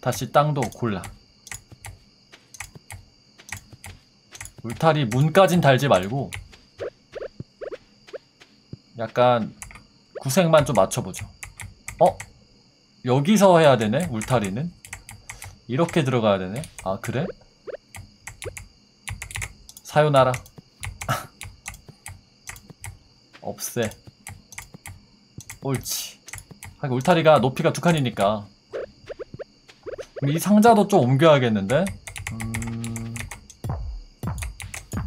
다시 땅도 골라. 울타리 문까진 달지 말고 약간 구색만 좀 맞춰보죠. 어? 여기서 해야 되네? 울타리는? 이렇게 들어가야 되네? 아 그래? 사요나라. 없애. 옳지. 울타리가 높이가 두 칸이니까. 이 상자도 좀 옮겨야겠는데? 음...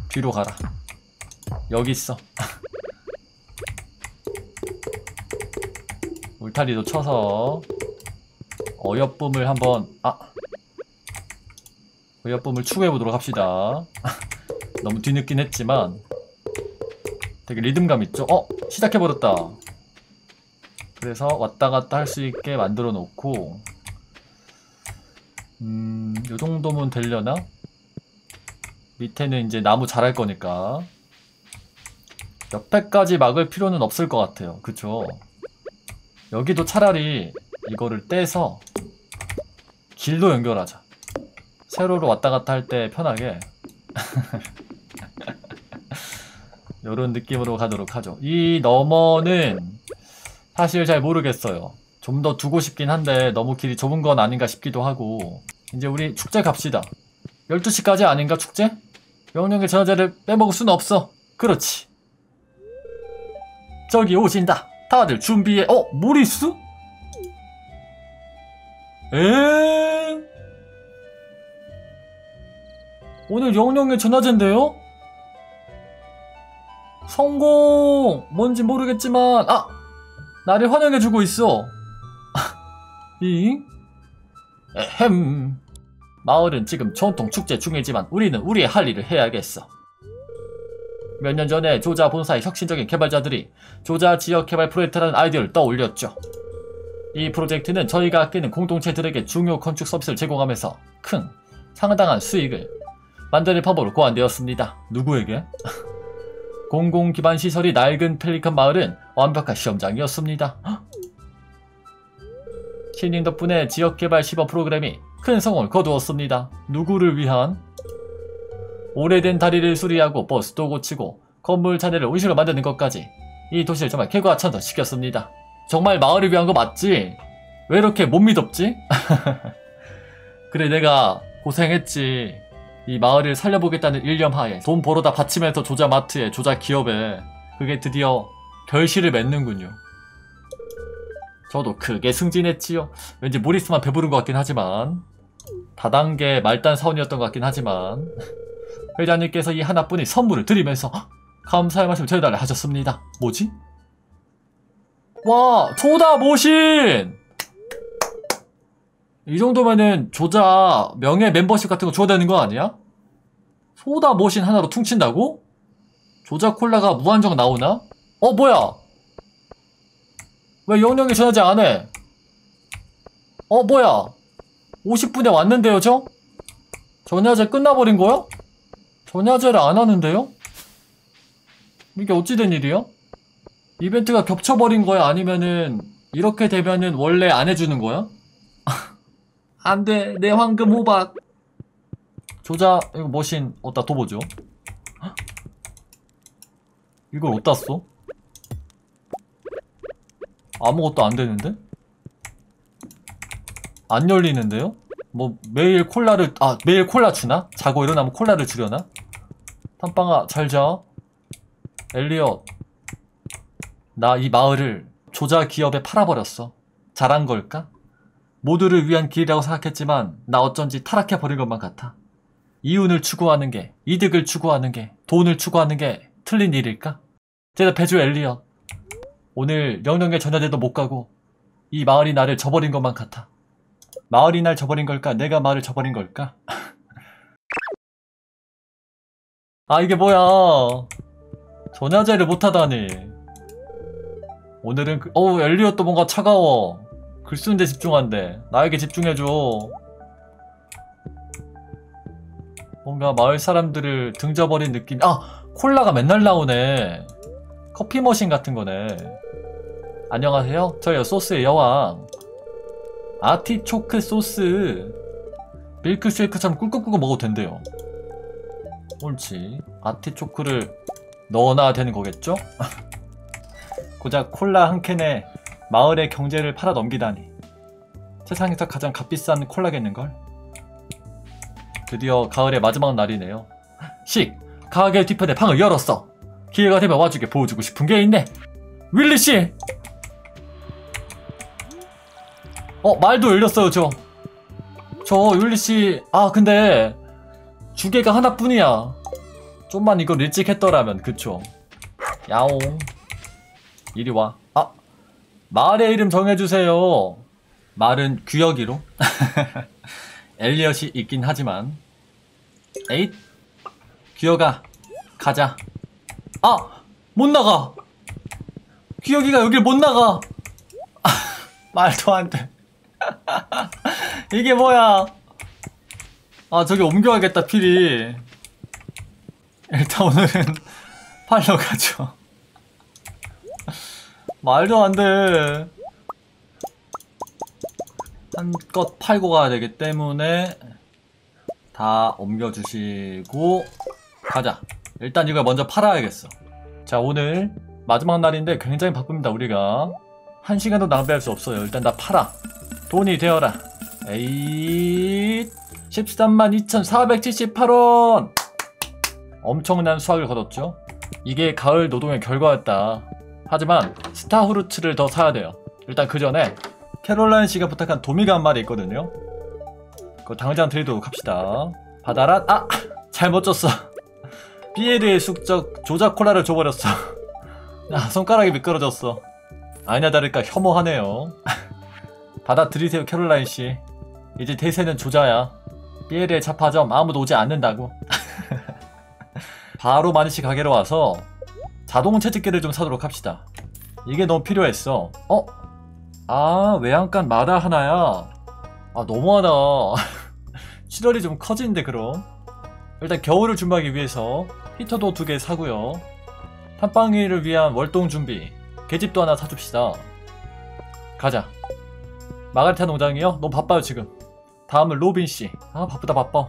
뒤로 가라. 여기 있어 울타리도 쳐서 어여쁨을 한번 아 어여쁨을 추구해보도록 합시다 너무 뒤늦긴 했지만 되게 리듬감 있죠? 어? 시작해버렸다 그래서 왔다갔다 할 수 있게 만들어 놓고 음... 요정도면 되려나? 밑에는 이제 나무 자랄 거니까 옆에까지 막을 필요는 없을 것 같아요 그쵸? 여기도 차라리 이거를 떼서 길도 연결하자. 세로로 왔다갔다 할 때 편하게. 이런 느낌으로 가도록 하죠. 이 너머는 사실 잘 모르겠어요. 좀 더 두고 싶긴 한데 너무 길이 좁은 건 아닌가 싶기도 하고. 이제 우리 축제 갑시다. 12시까지 아닌가 축제? 명령의 전화제를 빼먹을 수는 없어. 그렇지. 저기 오신다 다들 준비해 어? 모리스? 에 오늘 영령의 전화제인데요? 성공! 뭔지 모르겠지만 아! 나를 환영해주고 있어 잉? 에헴 마을은 지금 전통 축제 중이지만 우리는 우리의 할 일을 해야겠어 몇 년 전에 조자 본사의 혁신적인 개발자들이 조자 지역 개발 프로젝트라는 아이디어를 떠올렸죠 이 프로젝트는 저희가 아끼는 공동체들에게 중요 건축 서비스를 제공하면서 큰 상당한 수익을 만드는 방법으로 고안되었습니다. 누구에게? 공공 기반 시설이 낡은 펠리칸 마을은 완벽한 시험장이었습니다. 신인 덕분에 지역 개발 시범 프로그램이 큰 성공을 거두었습니다. 누구를 위한? 오래된 다리를 수리하고 버스도 고치고 건물 잔해를 온실로 만드는 것까지 이 도시를 정말 개과천선시켰습니다. 정말 마을을 위한 거 맞지? 왜 이렇게 못 믿었지? 그래 내가 고생했지. 이 마을을 살려보겠다는 일념하에 돈 벌어다 바치면서 조자 마트에 조자 기업에 그게 드디어 결실을 맺는군요. 저도 크게 승진했지요. 왠지 모리스만 배부른 것 같긴 하지만 다단계 말단 사원이었던 것 같긴 하지만 회장님께서 이 하나뿐인 선물을 드리면서 감사의 말씀 전달을 하셨습니다. 뭐지? 와 조다 모신! 이 정도면은 조자 명예 멤버십 같은 거 줘야 되는 거 아니야? 소다 모신 하나로 퉁친다고? 조자 콜라가 무한정 나오나? 어 뭐야? 왜 영영이 전화제 안 해? 어 뭐야? 50분에 왔는데요 저? 전야제 끝나버린 거야? 전야제를 안 하는데요? 이게 어찌된 일이야? 이벤트가 겹쳐버린 거야? 아니면은 이렇게 되면은 원래 안 해주는 거야? 안 돼 내 황금 호박 조자 이거 머신 어디다 둬보죠 이걸 어디다 써? 아무것도 안 되는데? 안 열리는데요? 뭐 매일 콜라를 아 매일 콜라 주나? 자고 일어나면 콜라를 주려나? 탐빵아 잘자 엘리엇 나 이 마을을 조자 기업에 팔아버렸어 잘한 걸까? 모두를 위한 길이라고 생각했지만 나 어쩐지 타락해버린 것만 같아. 이윤을 추구하는 게, 이득을 추구하는 게, 돈을 추구하는 게 틀린 일일까? 대답해줘 엘리엇. 오늘 영영의 전야대도 못 가고 이 마을이 나를 저버린 것만 같아. 마을이 날 저버린 걸까? 내가 마을을 저버린 걸까? 아 이게 뭐야? 전야제를 못하다니. 오늘은 그... 어우 엘리엇도 뭔가 차가워. 글 쓰는 데 집중한대. 나에게 집중해줘. 뭔가 마을 사람들을 등져버린 느낌. 아! 콜라가 맨날 나오네. 커피 머신 같은 거네. 안녕하세요. 저요 소스의 여왕. 아티초크 소스. 밀크쉐이크처럼 꿀꺽꿀꺽 먹어도 된대요 옳지 아티초크를 넣어놔야 되는 거겠죠? 고작 콜라 한 캔에 마을의 경제를 팔아 넘기다니 세상에서 가장 값비싼 콜라겠는걸? 드디어 가을의 마지막 날이네요 식! 가게 뒤편에 방을 열었어 기회가 되면 와주게 보여주고 싶은 게 있네 윌리씨! 어 말도 열렸어요 저저 윌리씨 아 근데 주개가 하나뿐이야. 좀만 이걸 일찍 했더라면 그쵸? 야옹. 이리 와. 아! 말의 이름 정해주세요. 말은 규혁이로. 엘리엇이 있긴 하지만. 에잇. 규혁아 가자. 아! 못 나가. 규혁이가 여길 못 나가. 말도 안돼. 이게 뭐야 아 저기 옮겨야겠다 필이. 일단 오늘은 팔러 가죠. 말도 안돼. 한껏 팔고 가야 되기 때문에 다 옮겨주시고 가자. 일단 이걸 먼저 팔아야겠어. 자 오늘 마지막 날인데 굉장히 바쁩니다 우리가. 한 시간도 낭비할 수 없어요. 일단 나 팔아. 돈이 되어라. 에이 13만 2,478원! 엄청난 수확을 거뒀죠. 이게 가을 노동의 결과였다. 하지만 스타후르츠를 더 사야 돼요. 일단 그 전에 캐롤라인 씨가 부탁한 도미가 한 마리 있거든요. 그거 당장 드리도록 합시다. 받아라. 아! 잘못 줬어. 피에르의 숙적 조작 콜라를 줘버렸어. 아, 손가락이 미끄러졌어. 아니나 다를까 혐오하네요. 받아들이세요 캐롤라인 씨. 이제 대세는 조자야. 피에르의 차파점 아무도 오지 않는다고. 바로 마니씨 가게로 와서 자동 채찍기를 좀 사도록 합시다. 이게 너무 필요했어. 어? 아 외양간 마다 하나야. 아 너무하다. 출혈이 좀 커지는데 그럼. 일단 겨울을 준비하기 위해서 히터도 두 개 사고요. 탐방이를 위한 월동 준비. 개집도 하나 사줍시다. 가자. 마가리타 농장이요? 너무 바빠요 지금. 다음은 로빈 씨. 아 바쁘다 바빠.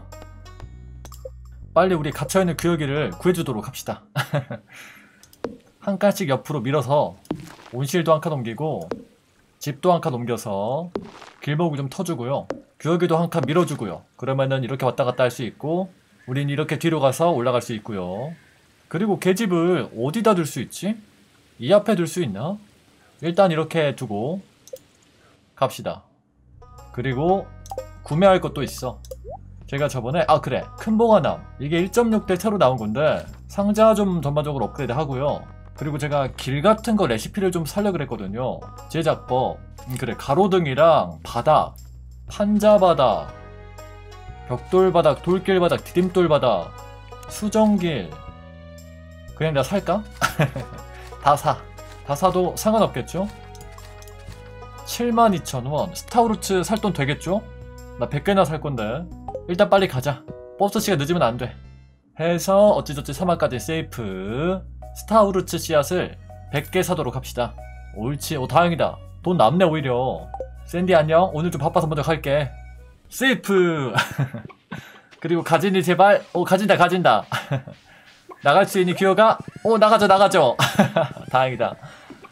빨리 우리 갇혀있는 규혁이를 구해주도록 합시다. 한 칸씩 옆으로 밀어서 온실도 한 칸 옮기고 집도 한 칸 옮겨서 길목을 좀 터주고요. 규혁이도 한 칸 밀어주고요. 그러면은 이렇게 왔다 갔다 할 수 있고 우린 이렇게 뒤로 가서 올라갈 수 있고요. 그리고 계집을 어디다 둘 수 있지? 이 앞에 둘 수 있나? 일단 이렇게 두고 갑시다. 그리고 구매할 것도 있어. 제가 저번에 아 그래 큰 보관함 이게 1.6대 새로 나온 건데 상자 좀 전반적으로 업그레이드 하고요. 그리고 제가 길 같은 거 레시피를 좀 살려 그랬거든요. 제작법 음, 그래 가로등이랑 바닥 판자바닥 벽돌바닥 돌길바닥 디딤돌바닥 수정길 그냥 내가 살까? 다 사. 다 사도 상관없겠죠? 72,000원. 스타우루츠 살 돈 되겠죠? 나 100개나 살 건데. 일단 빨리 가자. 버스 시간 늦으면 안 돼. 해서 어찌저찌 3화까지 세이프. starfruit 씨앗을 100개 사도록 합시다. 옳지. 오, 다행이다. 돈 남네, 오히려. 샌디 안녕. 오늘 좀 바빠서 먼저 갈게. 세이프. 그리고 가지니 제발. 오, 가진다, 가진다. 나갈 수 있니 기어가? 오 나가죠 나가죠 다행이다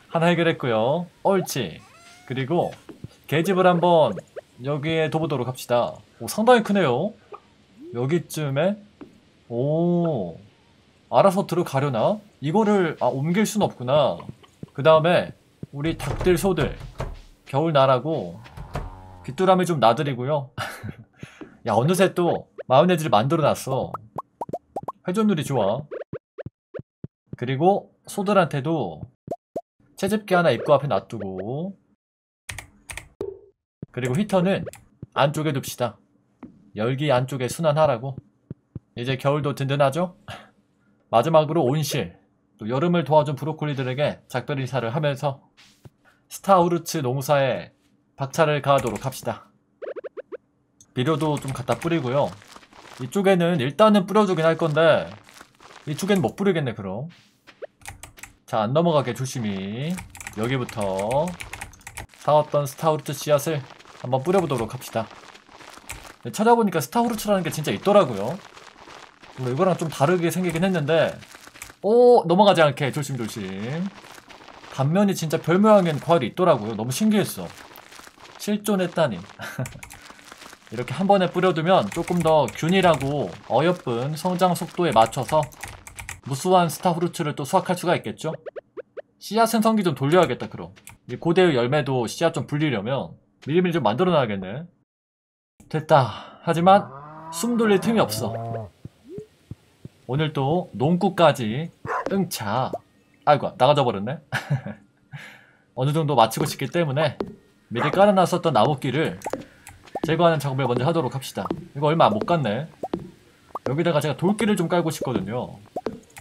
하나 해결했고요 옳지 그리고 개집을 한번 여기에 둬보도록 합시다. 오 상당히 크네요. 여기쯤에 오 알아서 들어가려나? 이거를 아 옮길 순 없구나. 그 다음에 우리 닭들 소들 겨울 나라고 귀뚜라미 좀 놔드리고요. 야 어느새 또 마요네즈를 만들어놨어. 회전율이 좋아. 그리고 소들한테도 채집기 하나 입구 앞에 놔두고 그리고 히터는 안쪽에 둡시다. 열기 안쪽에 순환하라고. 이제 겨울도 든든하죠? 마지막으로 온실. 또 여름을 도와준 브로콜리들에게 작별 인사를 하면서 스타우르츠 농사에 박차를 가하도록 합시다. 비료도 좀 갖다 뿌리고요. 이쪽에는 일단은 뿌려주긴 할 건데 이쪽엔 못 뿌리겠네 그럼. 자, 안 넘어가게 조심히 여기부터 사왔던 스타우르츠 씨앗을 한번 뿌려보도록 합시다. 네, 찾아보니까 스타우르츠라는 게 진짜 있더라고요. 물론 이거랑 좀 다르게 생기긴 했는데 오 넘어가지 않게 조심조심 단면이 진짜 별 모양인 과일이 있더라고요. 너무 신기했어. 실존했다니. 이렇게 한 번에 뿌려두면 조금 더 균일하고 어여쁜 성장 속도에 맞춰서 무수한 스타후르츠를 또 수확할 수가 있겠죠? 씨앗 생성기 좀 돌려야겠다 그럼 이 고대의 열매도 씨앗 좀 불리려면 미리미리 좀 만들어 놔야겠네. 됐다. 하지만 숨 돌릴 틈이 없어. 오늘 또 농구까지 응차. 아이고 나가져 버렸네. 어느 정도 마치고 싶기 때문에 미리 깔아놨었던 나무끼를 제거하는 작업을 먼저 하도록 합시다. 이거 얼마 못 갔네. 여기다가 제가 돌길을 좀 깔고 싶거든요.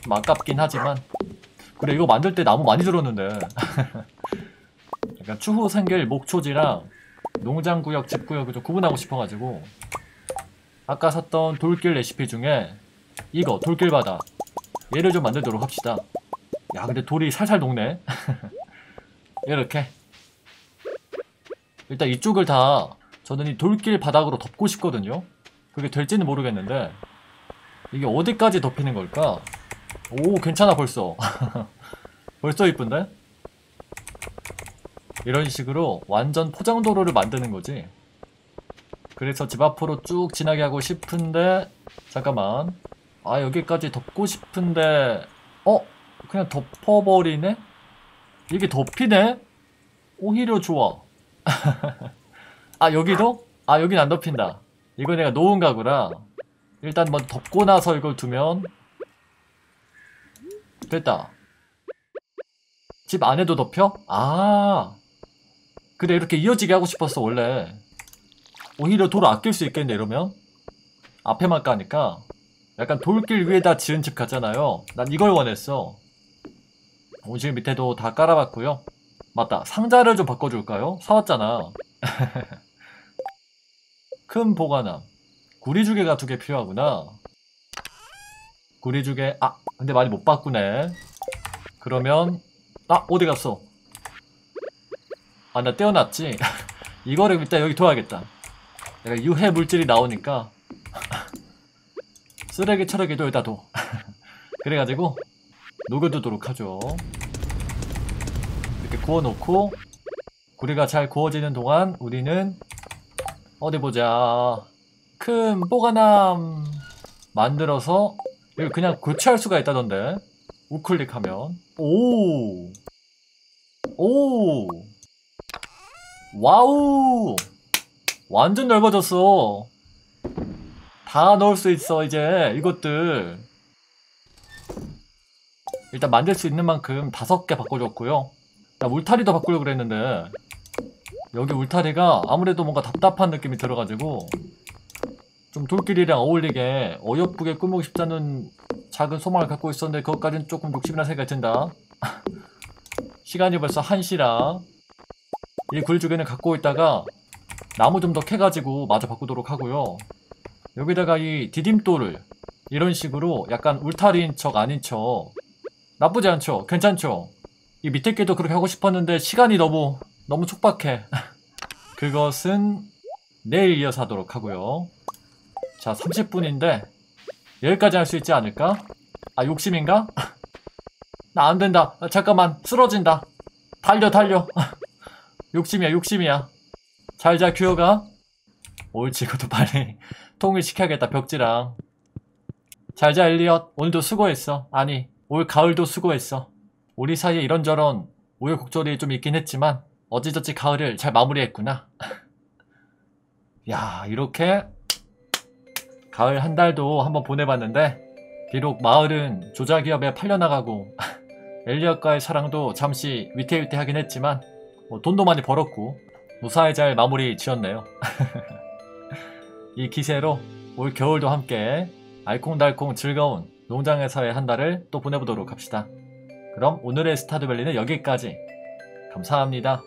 좀 아깝긴 하지만. 그래 이거 만들 때 나무 많이 들었는데. 약간 추후 생길 목초지랑 농장 구역, 집 구역을 좀 구분하고 싶어가지고 아까 샀던 돌길 레시피 중에 이거 돌길 바다. 얘를 좀 만들도록 합시다. 야 근데 돌이 살살 녹네. 이렇게. 일단 이쪽을 다 저는 이 돌길 바닥으로 덮고 싶거든요. 그게 될지는 모르겠는데 이게 어디까지 덮이는 걸까? 오 괜찮아 벌써. 벌써 이쁜데? 이런 식으로 완전 포장도로를 만드는 거지. 그래서 집 앞으로 쭉 지나게 하고 싶은데 잠깐만. 아 여기까지 덮고 싶은데 어? 그냥 덮어버리네? 이게 덮이네? 오히려 좋아. 아 여기도? 아 여긴 안 덮인다. 이거 내가 놓은 가구라 일단 뭐 덮고 나서 이걸 두면 됐다. 집 안에도 덮여? 아 그래 이렇게 이어지게 하고 싶었어 원래. 오히려 돌을 아낄 수 있겠네 이러면. 앞에만 까니까. 약간 돌길 위에다 지은 집 같잖아요. 난 이걸 원했어. 오실 밑에도 다 깔아봤고요. 맞다 상자를 좀 바꿔줄까요? 사왔잖아. 큰 보관함. 구리주개가 두 개 필요하구나. 구리주개 아 근데 많이 못 바꾸네. 그러면 아 어디 갔어 아 나 떼어놨지? 이거를 일단 여기 둬야겠다. 내가 유해 물질이 나오니까 쓰레기 처리기도 여기다 둬. 그래가지고 녹여두도록 하죠. 이렇게 구워놓고 구리가 잘 구워지는 동안 우리는 어디 보자. 큰 보관함 만들어서 이걸 그냥 교체할 수가 있다던데. 우클릭하면. 오! 오! 와우! 완전 넓어졌어. 다 넣을 수 있어, 이제. 이것들. 일단 만들 수 있는 만큼 다섯 개 바꿔줬고요. 나 울타리도 바꾸려고 그랬는데, 여기 울타리가 아무래도 뭔가 답답한 느낌이 들어가지고, 좀 돌길이랑 어울리게 어여쁘게 꾸미고 싶다는 작은 소망을 갖고 있었는데, 그것까지는 조금 욕심이나 생각이 든다. 시간이 벌써 1시라 이 굴주개는 갖고 있다가 나무 좀 더 캐가지고 마저 바꾸도록 하고요 여기다가 이 디딤돌을 이런 식으로 약간 울타리인 척 아닌 척 나쁘지 않죠? 괜찮죠? 이 밑에 게도 그렇게 하고 싶었는데 시간이 너무 너무 촉박해 그것은 내일 이어서 하도록 하고요 자 30분인데 여기까지 할 수 있지 않을까? 아 욕심인가? 나 안 된다. 아, 잠깐만 쓰러진다. 달려 달려. 욕심이야 욕심이야. 잘자 규어가. 옳지 이것도 빨리 통일시켜야겠다 벽지랑. 잘자 엘리엇 오늘도 수고했어. 아니 올 가을도 수고했어. 우리 사이에 이런저런 우여곡절이 좀 있긴 했지만 어찌저찌 가을을 잘 마무리했구나. 야 이렇게 가을 한 달도 한번 보내봤는데 비록 마을은 조자기업에 팔려나가고 엘리엇과의 사랑도 잠시 위태위태하긴 했지만 뭐 돈도 많이 벌었고 무사히 잘 마무리 지었네요. 이 기세로 올 겨울도 함께 알콩달콩 즐거운 농장에서의 한 달을 또 보내보도록 합시다. 그럼 오늘의 스타드밸리는 여기까지. 감사합니다.